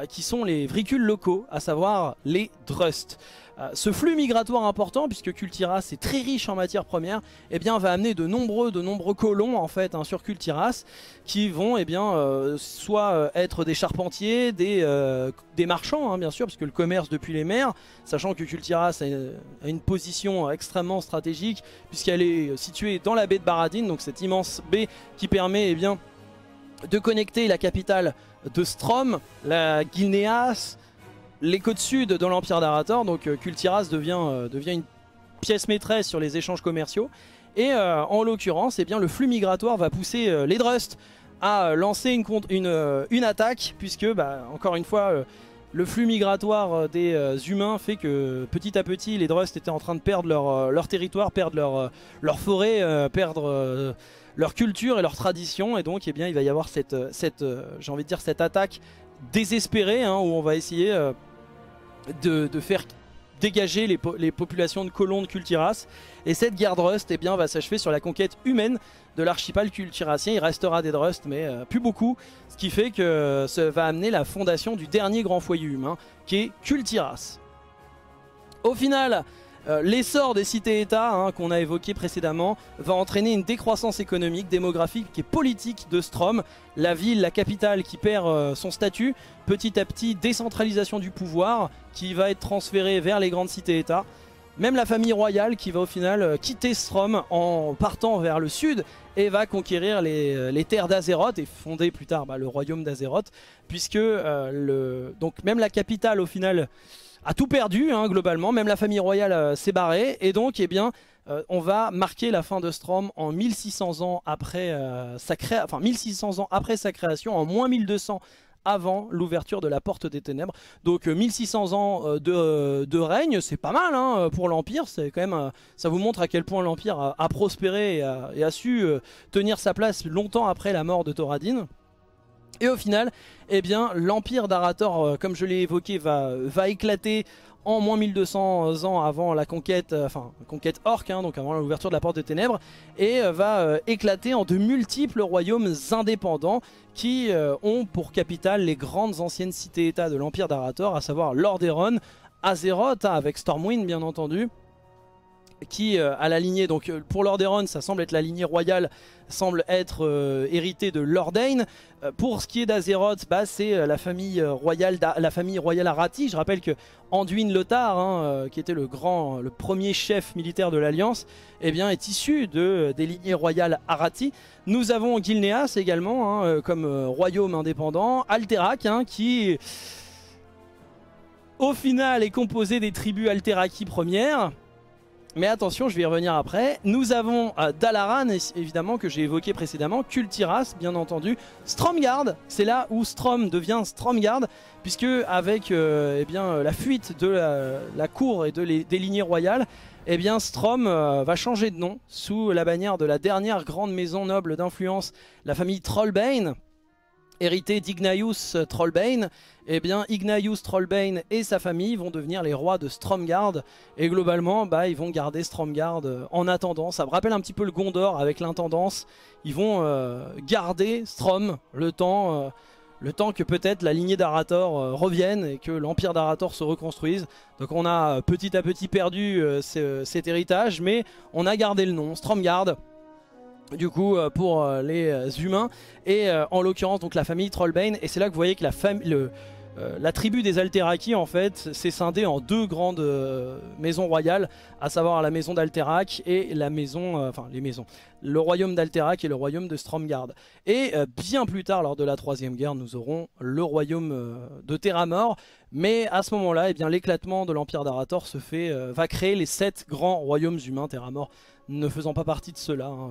qui sont les Vricules locaux, à savoir les Drust. Euh, ce flux migratoire important, puisque Kultiras est très riche en matières premières, eh va amener de nombreux, colons hein, sur Kultiras qui vont eh euh, soit euh, être des charpentiers, des, marchands hein, bien sûr, puisque le commerce depuis les mers, sachant que Kultiras a, une position extrêmement stratégique puisqu'elle est située dans la baie de Baradine, donc cette immense baie qui permet eh de connecter la capitale de Strom, la Guilnéas, les côtes sud dans l'Empire d'Arator, donc euh, Kultiras devient, euh, devient une pièce maîtresse sur les échanges commerciaux. Et euh, en l'occurrence, eh bien, le flux migratoire va pousser les Drust à lancer une, une, une attaque, puisque, bah, encore une fois, le flux migratoire des humains fait que petit à petit, les Drust étaient en train de perdre leur, leur territoire, perdre leur, leur forêt, perdre leur culture et leur tradition. Et donc, eh bien, il va y avoir cette, cette j'ai envie de dire, cette attaque désespérée, hein, où on va essayer de, faire dégager les, populations de colons de Kultiras. Et cette guerre Drust eh bien, va s'achever sur la conquête humaine de l'archipel cultirassien. Il restera des Drust, mais euh, plus beaucoup. Ce qui fait que ça va amener la fondation du dernier grand foyer humain, qui est Kultiras. Au final, euh, l'essor des cités-États hein, qu'on a évoqué précédemment va entraîner une décroissance économique, démographique et politique de Strom, la ville, la capitale qui perd euh, son statut, petit à petit décentralisation du pouvoir qui va être transférée vers les grandes cités-États. Même la famille royale qui va au final euh, quitter Strom en partant vers le sud et va conquérir les, terres d'Azeroth et fonder plus tard bah, le royaume d'Azeroth puisque le, donc même la capitale au final a tout perdu hein, globalement, même la famille royale euh, s'est barrée et donc eh bien euh, on va marquer la fin de Strom en 1600 ans après euh, sa création, enfin 1600 ans après sa création, en moins 1200 avant l'ouverture de la porte des ténèbres. Donc 1600 ans de, règne, c'est pas mal hein, pour l'Empire. C'est quand ça vous montre à quel point l'Empire a, prospéré et a, et a su tenir sa place longtemps après la mort de Thoradine. Et au final, eh bien, l'empire d'Arator, euh, comme je l'ai évoqué, va, éclater en moins 1200 ans avant la conquête, euh, enfin conquête orque, hein, donc avant l'ouverture de la porte des ténèbres, et euh, va éclater en de multiples royaumes indépendants qui ont pour capitale les grandes anciennes cités-états de l'empire d'Arator, à savoir Lordaeron, Azeroth, hein, avec Stormwind bien entendu, qui euh, a la lignée, donc euh, pour Lordaeron ça semble être la lignée royale, semble être euh, hérité de Lordain. pour ce qui est d'Azeroth, bah, c'est la famille royale la Arati. Je rappelle que Anduin Lothar, hein, qui était le grand, le premier chef militaire de l'Alliance, eh est issu de, des lignées royales Arati. Nous avons Gilneas également hein, comme royaume indépendant, Alterac hein, qui au final est composé des tribus Alteraki premières Mais attention, je vais y revenir après. Nous avons euh, Dalaran, évidemment, que j'ai évoqué précédemment. Kultiras, bien entendu. Stromgard, c'est là où Strom devient Stromgard. Puisque avec euh, eh euh, la fuite de la, cour et de des lignées royales, eh Strom va changer de nom sous la bannière de la dernière grande maison noble d'influence, la famille Trollbane hérité d'Ignaius Trollbane, eh bien Ignaius Trollbane et sa famille vont devenir les rois de Stromgard et globalement bah, ils vont garder Stromgard euh, en attendant. Ça me rappelle un petit peu le Gondor avec l'intendance. Ils vont euh, garder Strom le temps, euh, le temps que peut-être la lignée d'Arator revienne et que l'empire d'Arator se reconstruise. Donc on a petit à petit perdu cet héritage mais on a gardé le nom Stromgard du coup euh, pour euh, les euh, humains et en l'occurrence donc la famille Trollbane. Et c'est là que vous voyez que la, le, la tribu des Alteraki en fait s'est scindée en deux grandes maisons royales à savoir la maison d'Alterac et la maison enfin les maisons le royaume d'Alterac et le royaume de Stromgard. Et bien plus tard lors de la troisième guerre nous aurons le royaume de Terramort mais à ce moment là eh bien l'éclatement de l'empire d'Arator se fait va créer les sept grands royaumes humains Terramort ne faisant pas partie de cela. Hein,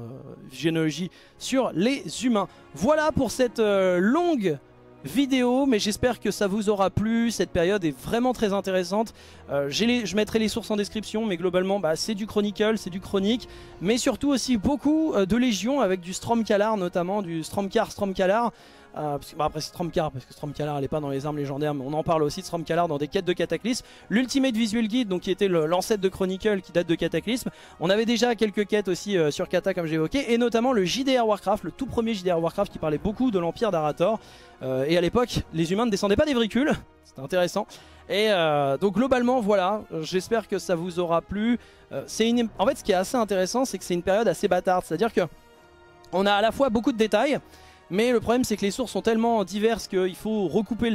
généalogie sur les humains. Voilà pour cette euh, longue vidéo, mais j'espère que ça vous aura plu. Cette période est vraiment très intéressante. Euh, je mettrai les sources en description, mais globalement, bah, c'est du Chronicle, c'est du Chronique, mais surtout aussi beaucoup euh, de Légion avec du Stromkalar, notamment du Stromkar, Stromkalar. Euh, bah, après c'est Stromkar, parce que Stromkalar elle est pas dans les armes légendaires, mais on en parle aussi de Stromkalar dans des quêtes de Cataclysme. L'Ultimate Visual Guide, donc qui était l'ancêtre de Chronicle, qui date de Cataclysme. On avait déjà quelques quêtes aussi euh, sur Kata, comme j'ai évoqué, et notamment le JDR Warcraft, le tout premier JDR Warcraft qui parlait beaucoup de l'Empire d'Arator. Euh, et à l'époque, les humains ne descendaient pas des véhicules, c'était intéressant. Et donc globalement, voilà, j'espère que ça vous aura plu. c'est une... En fait, ce qui est assez intéressant, c'est que c'est une période assez bâtarde, c'est-à-dire que on a à la fois beaucoup de détails, mais le problème c'est que les sources sont tellement diverses qu'il faut recouper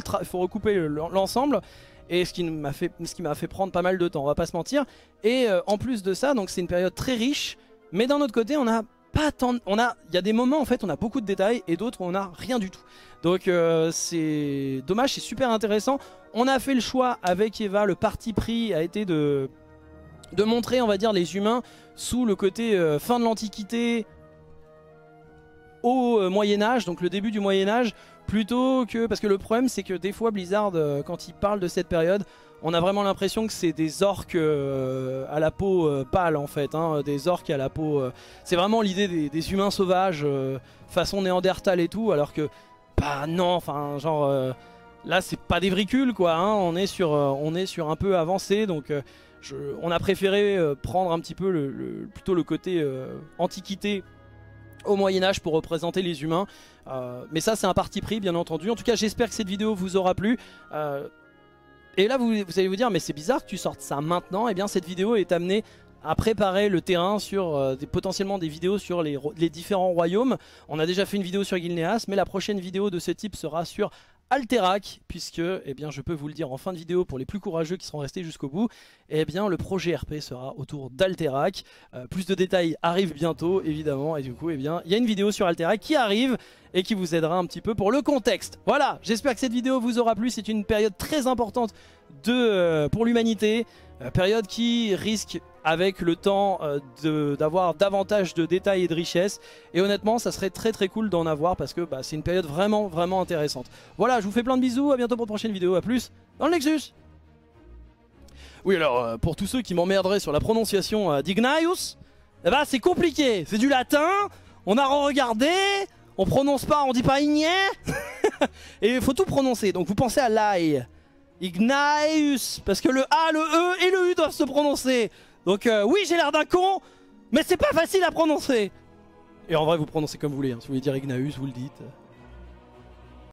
l'ensemble. et ce qui m'a fait, prendre pas mal de temps, on va pas se mentir. Et euh, en plus de ça, donc c'est une période très riche, mais d'un autre côté, on a pas tant, on a, il y a des moments en fait, on a beaucoup de détails et d'autres on a rien du tout. Donc euh, c'est dommage, c'est super intéressant. On a fait le choix avec Eva, le parti pris a été de de montrer, on va dire, les humains sous le côté euh, fin de l'Antiquité, au euh, Moyen-Âge, donc le début du Moyen-Âge, plutôt que. Parce que le problème, c'est que des fois, Blizzard, euh, quand il parle de cette période, on a vraiment l'impression que c'est des orques euh, à la peau pâle en fait, hein, des orques à la peau. c'est vraiment l'idée des, humains sauvages, façon Néandertal et tout, alors que. Bah non, enfin, genre. là, c'est pas des vricules quoi, hein, on, est sur, on est sur un peu avancé, donc. On a préféré prendre un petit peu plutôt le côté antiquité au Moyen-Âge pour représenter les humains. Euh, mais ça, c'est un parti pris, bien entendu. En tout cas, j'espère que cette vidéo vous aura plu. Euh, et là, vous, allez vous dire, mais c'est bizarre que tu sortes ça maintenant. Eh bien, cette vidéo est amenée à préparer le terrain sur euh, potentiellement des vidéos sur les, les, différents royaumes. On a déjà fait une vidéo sur Gilneas, mais la prochaine vidéo de ce type sera sur Alterac, puisque, eh bien, je peux vous le dire en fin de vidéo pour les plus courageux qui seront restés jusqu'au bout, eh bien, le projet RP sera autour d'Alterac. Euh, plus de détails arrivent bientôt, évidemment, et du coup, eh il y a une vidéo sur Alterac qui arrive et qui vous aidera un petit peu pour le contexte. Voilà, j'espère que cette vidéo vous aura plu. C'est une période très importante de, euh, pour l'humanité, euh, période qui risque avec le temps euh, d'avoir davantage de détails et de richesses. Et honnêtement, ça serait très très cool d'en avoir parce que bah, c'est une période vraiment vraiment intéressante. Voilà, je vous fais plein de bisous, à bientôt pour une prochaine vidéo, à plus dans le Nexus Oui alors, euh, pour tous ceux qui m'emmerderaient sur la prononciation euh, d'Ignaius, eh ben, c'est compliqué, c'est du latin, on a re-regardé, on prononce pas, on dit pas Igné, et il faut tout prononcer, donc vous pensez à l'Aï. Ignaius, parce que le A, le E et le U doivent se prononcer. Donc euh, oui, j'ai l'air d'un con, mais c'est pas facile à prononcer. Et en vrai, vous prononcez comme vous voulez. Hein. Si vous voulez dire Ignaeus, vous le dites.